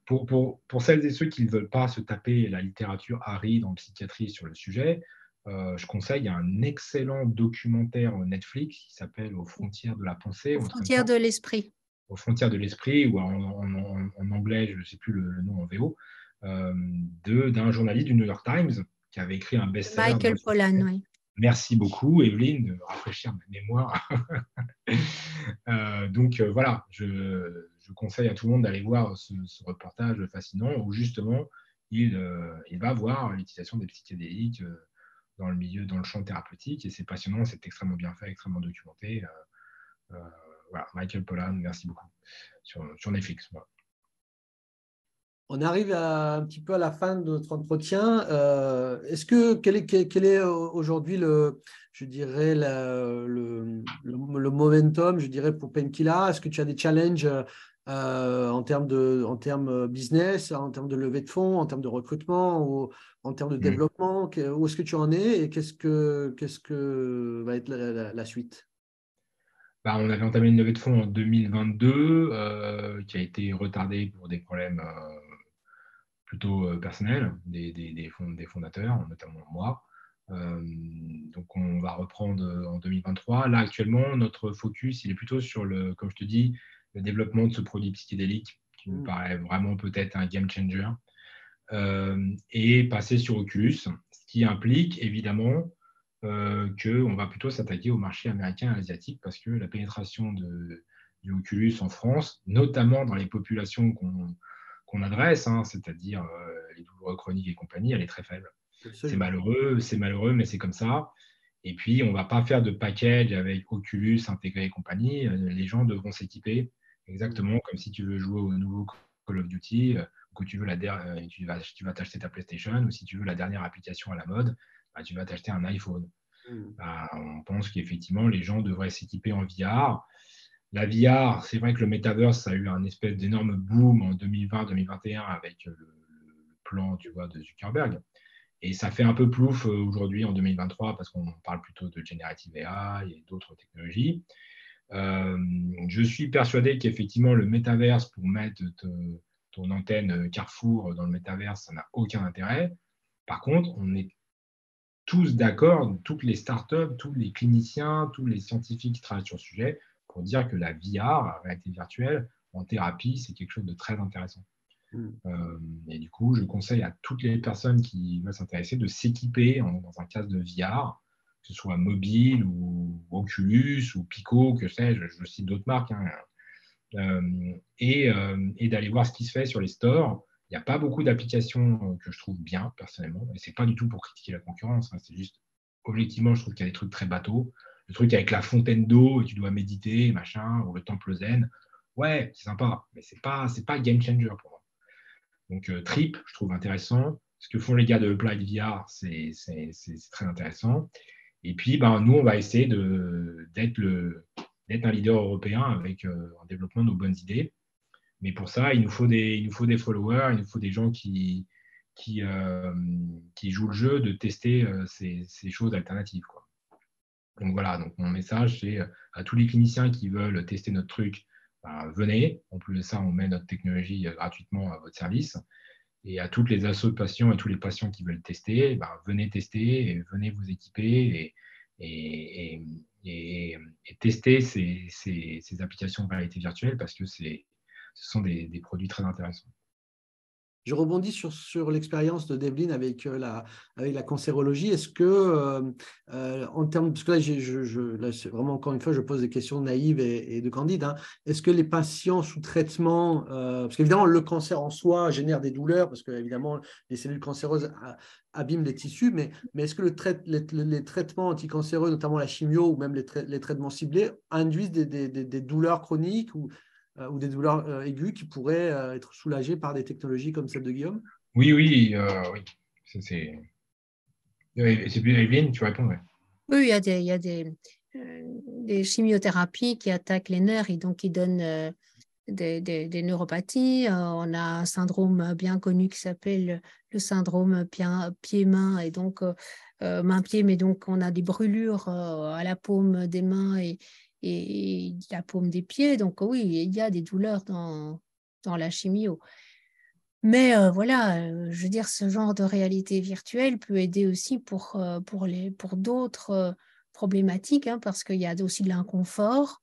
Pour, pour, pour, celles et ceux qui ne veulent pas se taper la littérature Harry dans psychiatrie sur le sujet, je conseille un excellent documentaire Netflix qui s'appelle Aux frontières de la pensée. Aux frontières de l'esprit. Aux frontières de l'esprit, ou en, en, anglais, je ne sais plus le, nom en VO, euh, d'un journaliste du New York Times qui avait écrit un best-seller. Michael Pollan, oui. Merci beaucoup, Evelyne, de rafraîchir ma mémoire. Euh, donc euh, voilà, je, conseille à tout le monde d'aller voir ce, reportage fascinant où justement il, il va voir l'utilisation des psychédéliques dans le milieu, dans le champ thérapeutique. Et c'est passionnant, c'est extrêmement bien fait, extrêmement documenté. voilà, Michael Pollan, merci beaucoup sur, sur Netflix. On arrive un petit peu à la fin de notre entretien. Euh, est-ce que quel est, aujourd'hui le, je dirais le, le, momentum, je dirais pour Penkila Est-ce que tu as des challenges euh, en termes de, en termes business, en termes de levée de fonds, en termes de recrutement ou en termes de mmh. développement Où est-ce que tu en es et qu'est-ce que, qu'est-ce que va être la, suite? Bah, on avait entamé une levée de fonds en 2022 euh, qui a été retardée pour des problèmes plutôt euh, personnel des, des, des, fondateurs, notamment moi. Euh, donc on va reprendre euh, en 2023. Là actuellement, notre focus, il est plutôt sur le, comme je te dis, le développement de ce produit psychédélique qui me mmh. paraît vraiment peut-être un game changer. et passer sur Oculus, ce qui implique évidemment euh, qu'on va plutôt s'attaquer au marché américain et asiatique parce que la pénétration de, du Oculus en France, notamment dans les populations qu'on qu'on adresse, hein, c'est-à-dire euh, les douloureux chroniques et compagnie, elle est très faible. C'est malheureux, c'est malheureux, mais c'est comme ça. Et puis, on ne va pas faire de package avec Oculus intégré et compagnie. Les gens devront s'équiper exactement comme si tu veux jouer au nouveau Call of Duty, que tu veux la tu vas tu vas t'acheter ta PlayStation, ou si tu veux la dernière application à la mode, bah, tu vas t'acheter un iPhone. Hmm. Bah, on pense qu'effectivement, les gens devraient s'équiper en VR. La VR, c'est vrai que le metaverse a eu un espèce d'énorme boom en 2020-2021 avec le, plan tu vois, de Zuckerberg. Et ça fait un peu plouf euh, aujourd'hui en 2023 parce qu'on parle plutôt de generative AI et d'autres technologies. Euh, je suis persuadé qu'effectivement, le metaverse pour mettre ton antenne Carrefour dans le metaverse, ça n'a aucun intérêt. Par contre, on est tous d'accord, toutes les startups, tous les cliniciens, tous les scientifiques qui travaillent sur le sujet, pour dire que la VR, la réalité virtuelle, en thérapie, c'est quelque chose de très intéressant. Hmm. Euh, et du coup, je conseille à toutes les personnes qui veulent s'intéresser de s'équiper dans un casque de VR, que ce soit mobile ou Oculus ou Pico, que sais-je, je cite d'autres marques, hein. euh, et, euh, et d'aller voir ce qui se fait sur les stores il n'y a pas beaucoup d'applications euh, que je trouve bien, personnellement. Et ce n'est pas du tout pour critiquer la concurrence. Hein. c'est juste, objectivement, je trouve qu'il y a des trucs très bateaux. Le truc avec la fontaine d'eau et tu dois méditer, machin, ou le temple zen. Ouais, c'est sympa, mais ce n'est pas, pas game changer pour moi. Donc, Trip, je trouve intéressant. Ce que font les gars de Applied VR, c'est très intéressant. Et puis, ben, nous, on va essayer d'être un leader européen avec euh, en développement de nos bonnes idées. Mais pour ça, il nous faut des, il nous faut des followers, il nous faut des gens qui, qui, euh, qui jouent le jeu de tester euh, ces, ces, choses alternatives. Donc voilà, donc mon message, c'est à tous les cliniciens qui veulent tester notre truc, ben, venez. En plus de ça, on met notre technologie gratuitement à votre service. Et à toutes les assauts de patients et tous les patients qui veulent tester, ben, venez tester, venez vous équiper et, tester ces, applications de réalité virtuelle parce que ce sont des, produits très intéressants. Je rebondis sur, sur l'expérience de Devlin avec euh, la, avec la cancérologie. Est-ce que, euh, euh, en termes, parce que là, là vraiment encore une fois, je pose des questions naïves et, de candides. Hein. Est-ce que les patients sous traitement, parce qu'évidemment, le cancer en soi génère des douleurs, parce que évidemment, les cellules cancéreuses abîment les tissus, mais, mais est-ce que le les, les, traitements anticancéreux, notamment la chimio ou même les, traitements ciblés, induisent des, des, des douleurs chroniques ou ou des douleurs euh, aiguës qui pourraient euh, être soulagées par des technologies comme celle de Guillaume? Oui, oui, oui. C'est plus Evelyne, tu réponds. Oui, il y a des, il y a des, des, chimiothérapies qui attaquent les nerfs et donc qui donnent des, des, neuropathies. on a un syndrome bien connu qui s'appelle le syndrome pied-main et donc main-pied, mais donc on a des brûlures à la paume des mains et, et la paume des pieds. Donc oui, il y a des douleurs dans, dans la chimio. Mais euh, voilà, euh, je veux dire, ce genre de réalité virtuelle peut aider aussi pour, euh, pour, pour d'autres problématiques, hein, parce qu'il y a aussi de l'inconfort,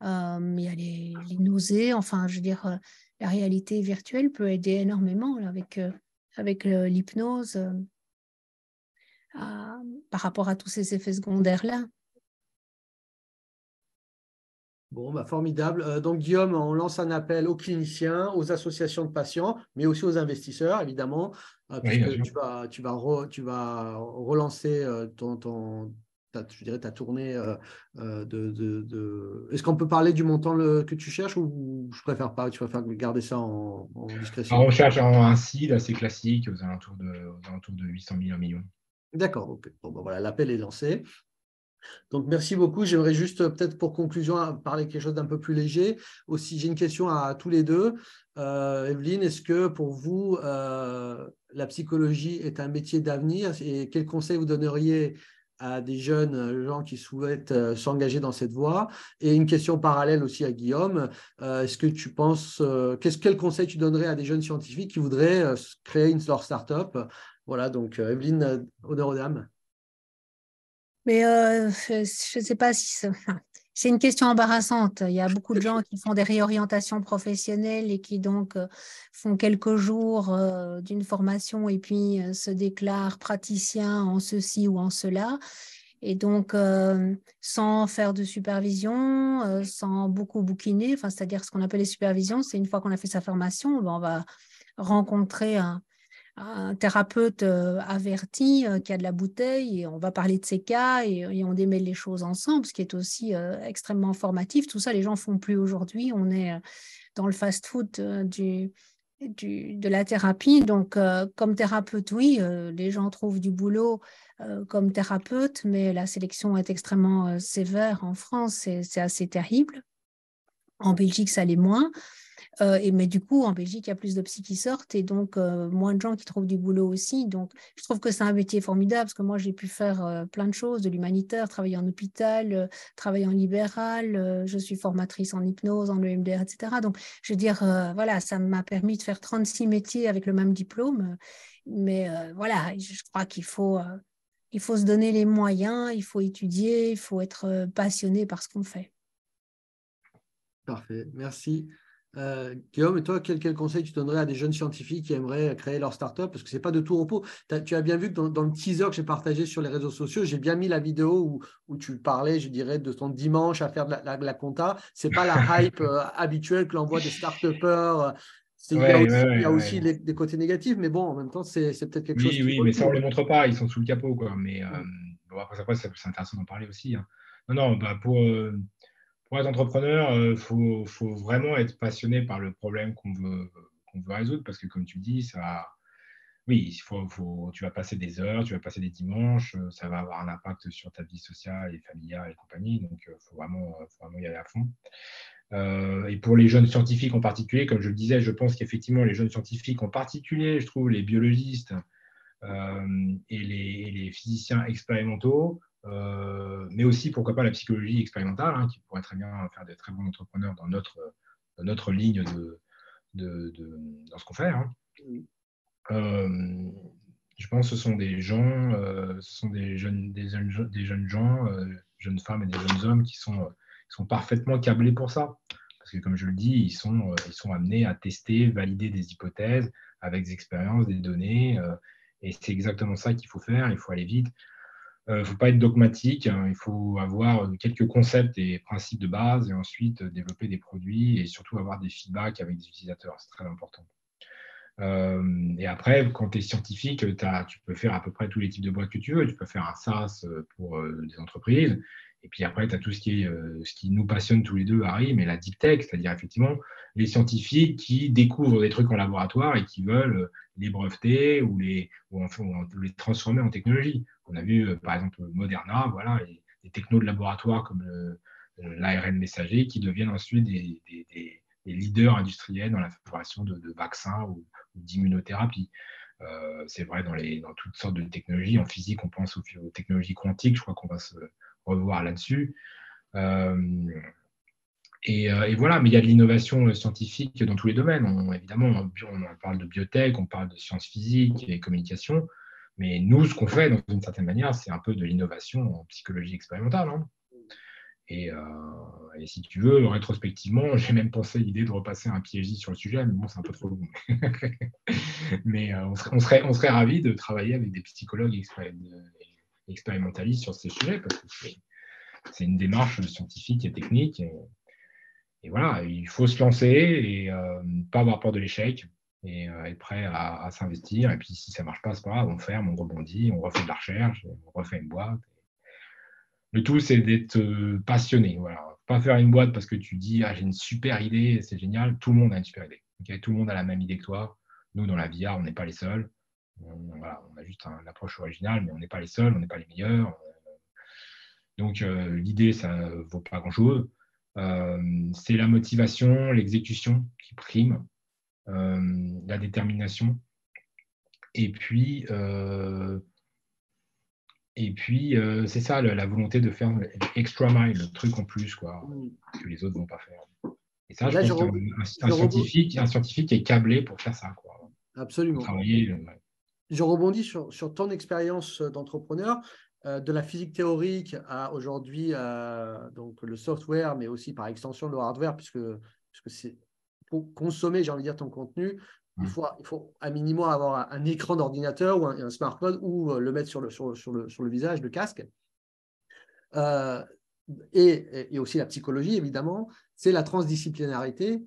il y a les, nausées, enfin, je veux dire, la réalité virtuelle peut aider énormément avec, avec l'hypnose par rapport à tous ces effets secondaires-là. Bon, bah formidable. Euh, donc, Guillaume, on lance un appel aux cliniciens, aux associations de patients, mais aussi aux investisseurs, évidemment, euh, puisque tu vas, tu, vas tu vas relancer euh, ton, ton ta, je dirais, ta tournée de. de, Est-ce qu'on peut parler du montant que tu cherches ou je préfère pas Tu préfères garder ça en, discrétion? On cherche un CID assez classique, aux alentours de, aux alentours de 800 000, 1 million. D'accord, ok. Bon, ben voilà, l'appel est lancé. Donc, merci beaucoup. J'aimerais juste, euh, peut-être pour conclusion, parler quelque chose d'un peu plus léger. Aussi, j'ai une question à, tous les deux. Euh, Evelyne, est-ce que pour vous, euh, la psychologie est un métier d'avenir et quels conseils vous donneriez à des jeunes gens qui souhaitent s'engager dans cette voie? Et une question parallèle aussi à Guillaume. est-ce que tu penses, quel conseil tu donnerais à des jeunes scientifiques qui voudraient créer une, leur start-up? Voilà, donc Evelyne, honneur aux dames. Mais euh, je ne sais pas si c'est une question embarrassante. Il y a beaucoup de gens qui font des réorientations professionnelles et qui donc euh, font quelques jours euh, d'une formation et puis se déclarent praticiens en ceci ou en cela. Et donc, sans faire de supervision, sans beaucoup bouquiner, c'est-à-dire ce qu'on appelle les supervisions, c'est une fois qu'on a fait sa formation, ben, on va rencontrer un, un thérapeute averti qui a de la bouteille et on va parler de ses cas et, on démêle les choses ensemble, ce qui est aussi extrêmement formatif. Tout ça, les gens font plus aujourd'hui. On est dans le fast-food du, de la thérapie. Donc, comme thérapeute, oui, les gens trouvent du boulot comme thérapeute, mais la sélection est extrêmement sévère en France. C'est assez terrible. En Belgique, ça l'est moins. Euh, mais du coup, en Belgique, il y a plus de psy qui sortent et donc euh, moins de gens qui trouvent du boulot aussi. Donc, je trouve que c'est un métier formidable parce que moi, j'ai pu faire euh, plein de choses, de l'humanitaire, travailler en hôpital, travailler en libéral. je suis formatrice en hypnose, en EMDR, etc. Donc, je veux dire, voilà, ça m'a permis de faire 36 métiers avec le même diplôme. Mais voilà, je crois qu'il faut, il faut se donner les moyens, il faut étudier, il faut être passionné par ce qu'on fait. Parfait, merci. Euh, Guillaume, et toi, quel, quel, conseil tu donnerais à des jeunes scientifiques qui aimeraient créer leur startup? Parce que ce n'est pas de tout repos. tu as bien vu que dans, le teaser que j'ai partagé sur les réseaux sociaux, j'ai bien mis la vidéo où, où, tu parlais, je dirais, de ton dimanche à faire de la, la, compta. Ce n'est pas la hype euh, habituelle que l'on voit des start-upers. il y a aussi, des côtés négatifs, mais bon, en même temps, c'est peut-être quelque chose. Oui, mais ça, on ne les montre pas, ils sont sous le capot. Quoi. Mais euh, bon, après, après c'est intéressant d'en parler aussi. Hein. Non, non, bah, pour pour être entrepreneur, il euh, faut, vraiment être passionné par le problème qu'on veut, résoudre parce que, comme tu dis, ça, oui, il faut, tu vas passer des heures, tu vas passer des dimanches, euh, ça va avoir un impact sur ta vie sociale et familiale et compagnie. Donc, il euh, faut, vraiment, faut vraiment y aller à fond. et pour les jeunes scientifiques en particulier, comme je le disais, je pense qu'effectivement, les jeunes scientifiques en particulier, je trouve les biologistes et, les, physiciens expérimentaux mais aussi, pourquoi pas, la psychologie expérimentale, hein, qui pourrait très bien faire des très bons entrepreneurs dans notre, notre ligne de, de, dans ce qu'on fait. Hein. Euh, je pense que ce sont des gens, euh, ce sont des jeunes, des jeunes, des jeunes gens, jeunes femmes et des jeunes hommes qui sont, qui sont parfaitement câblés pour ça. Parce que, comme je le dis, ils sont, ils sont amenés à tester, valider des hypothèses avec des expériences, des données. et c'est exactement ça qu'il faut faire. Il faut aller vite. Il euh, ne faut pas être dogmatique, hein. il faut avoir quelques concepts et principes de base et ensuite développer des produits et surtout avoir des feedbacks avec des utilisateurs, c'est très important. Euh, et après, quand tu es scientifique, tu peux faire à peu près tous les types de boîtes que tu veux. Tu peux faire un SaaS pour euh, des entreprises. Et puis après, tu as tout ce qui, est, ce qui nous passionne tous les deux, Harry, mais la deep tech, c'est-à-dire effectivement les scientifiques qui découvrent des trucs en laboratoire et qui veulent les breveter ou les, ou les transformer en technologie. On a vu, euh, par exemple, Moderna, voilà, les, technos de laboratoire comme l'ARN messager qui deviennent ensuite des, leaders industriels dans la fabrication de, vaccins ou, d'immunothérapie. Euh, c'est vrai dans, les, dans toutes sortes de technologies. En physique, on pense aux, technologies quantiques. Je crois qu'on va se revoir là-dessus. Euh, et, voilà, mais il y a de l'innovation scientifique dans tous les domaines. évidemment, on, on, parle de biotech, on parle de sciences physiques et communication. Mais nous, ce qu'on fait, d'une certaine manière, c'est un peu de l'innovation en psychologie expérimentale. Hein. Euh, et, si tu veux, rétrospectivement, j'ai même pensé l'idée de repasser un PhD sur le sujet, mais bon, c'est un peu trop long. mais euh, on, serait, on, serait, ravis de travailler avec des psychologues expérimentalistes sur ces sujets, parce que c'est une démarche scientifique et technique. Et, voilà, il faut se lancer et euh, pas avoir peur de l'échec et euh, être prêt à, s'investir. Et puis si ça ne marche pas, c'est pas grave, on ferme, on rebondit, on refait de la recherche, on refait une boîte. Le tout, c'est d'être euh, passionné. Voilà. Pas faire une boîte parce que tu dis ah, j'ai une super idée, c'est génial. Tout le monde a une super idée. Tout le monde a la même idée que toi. Nous, dans la VR, on n'est pas les seuls. On, a juste une approche originale, mais on n'est pas les seuls, on n'est pas les meilleurs. Donc euh, l'idée, ça ne vaut pas grand-chose. c'est la motivation, l'exécution qui prime. Euh, la détermination. Et puis, euh, et puis euh, c'est ça, la, volonté de faire extra mile, le truc en plus, quoi, que les autres ne vont pas faire. Et ça, je pense qu'un scientifique, un scientifique est câblé pour faire ça. Quoi. Absolument. Je rebondis sur, sur ton expérience d'entrepreneur, de la physique théorique à aujourd'hui donc le software, mais aussi par extension le hardware, puisque, puisque c'est pour consommer, j'ai envie de dire, ton contenu, il, mmh. faut, il faut à minimum avoir un, écran d'ordinateur ou un, smartphone ou euh, le mettre sur le, sur, sur le, sur le visage, le casque. Euh, et, et, aussi la psychologie, évidemment, c'est la transdisciplinarité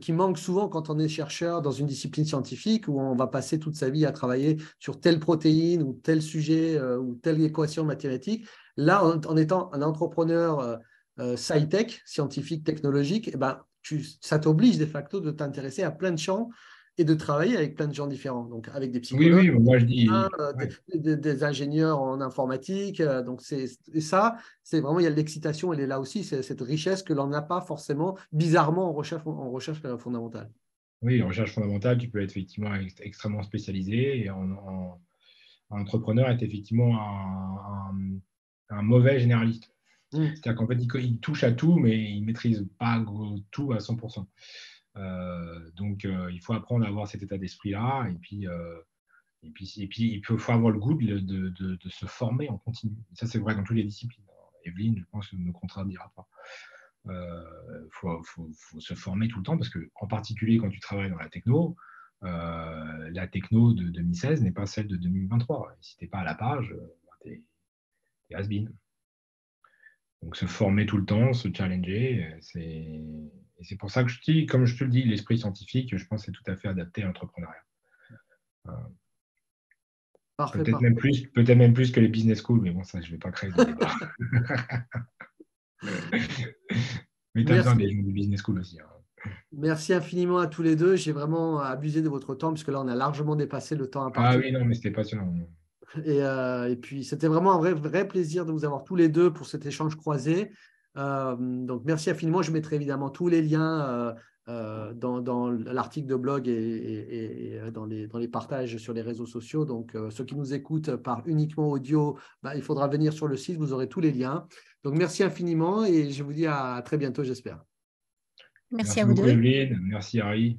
qui manque souvent quand on est chercheur dans une discipline scientifique où on va passer toute sa vie à travailler sur telle protéine ou tel sujet ou telle équation mathématique. Là, en, étant un entrepreneur sci-tech, scientifique, technologique, eh ben, ça t'oblige de facto de t'intéresser à plein de champs et de travailler avec plein de gens différents, donc avec des psychologues, oui, oui, moi je dis, des, ingénieurs en informatique. Euh, donc c'est ça, c'est vraiment il y a l'excitation, elle est là aussi, c'est cette richesse que l'on n'a pas forcément bizarrement en recherche en recherche fondamentale. Oui, en recherche fondamentale, tu peux être effectivement extrêmement spécialisé et en, entrepreneur est effectivement un, mauvais généraliste. Mmh. C'est-à-dire qu'en fait, il, touche à tout, mais il ne maîtrise pas tout à 100%. Euh, donc, euh, il faut apprendre à avoir cet état d'esprit-là. Et puis, euh, et puis, il faut avoir le goût de, se former en continu. ça, c'est vrai dans toutes les disciplines. Evelyne, je pense, ne me contradira pas. Il faut, se former tout le temps parce que, en particulier quand tu travailles dans la techno, la techno de 2016 n'est pas celle de 2023. Si tu n'es pas à la page, tu es, has been. Donc se former tout le temps, se challenger, c'est et c'est pour ça que je dis, comme je te le dis, l'esprit scientifique, je pense, c'est tout à fait adapté à l'entrepreneuriat. Euh, peut-être même, plus, peut même plus que les business schools, mais bon, ça, je ne vais pas créer de débat. mais tu as besoin des gens du business school aussi. Hein. Merci infiniment à tous les deux. J'ai vraiment abusé de votre temps, puisque là, on a largement dépassé le temps à partir. Ah oui, non, mais c'était passionnant. Et, euh, et puis, c'était vraiment un vrai, vrai plaisir de vous avoir tous les deux pour cet échange croisé. Euh, donc, merci infiniment. Je mettrai évidemment tous les liens euh, euh, dans, l'article de blog et, dans, les, dans, les, partages sur les réseaux sociaux. Donc, ceux qui nous écoutent par uniquement audio, bah, il faudra venir sur le site, vous aurez tous les liens. Donc, merci infiniment et je vous dis à très bientôt, j'espère. Merci, à vous deux. Merci Harry.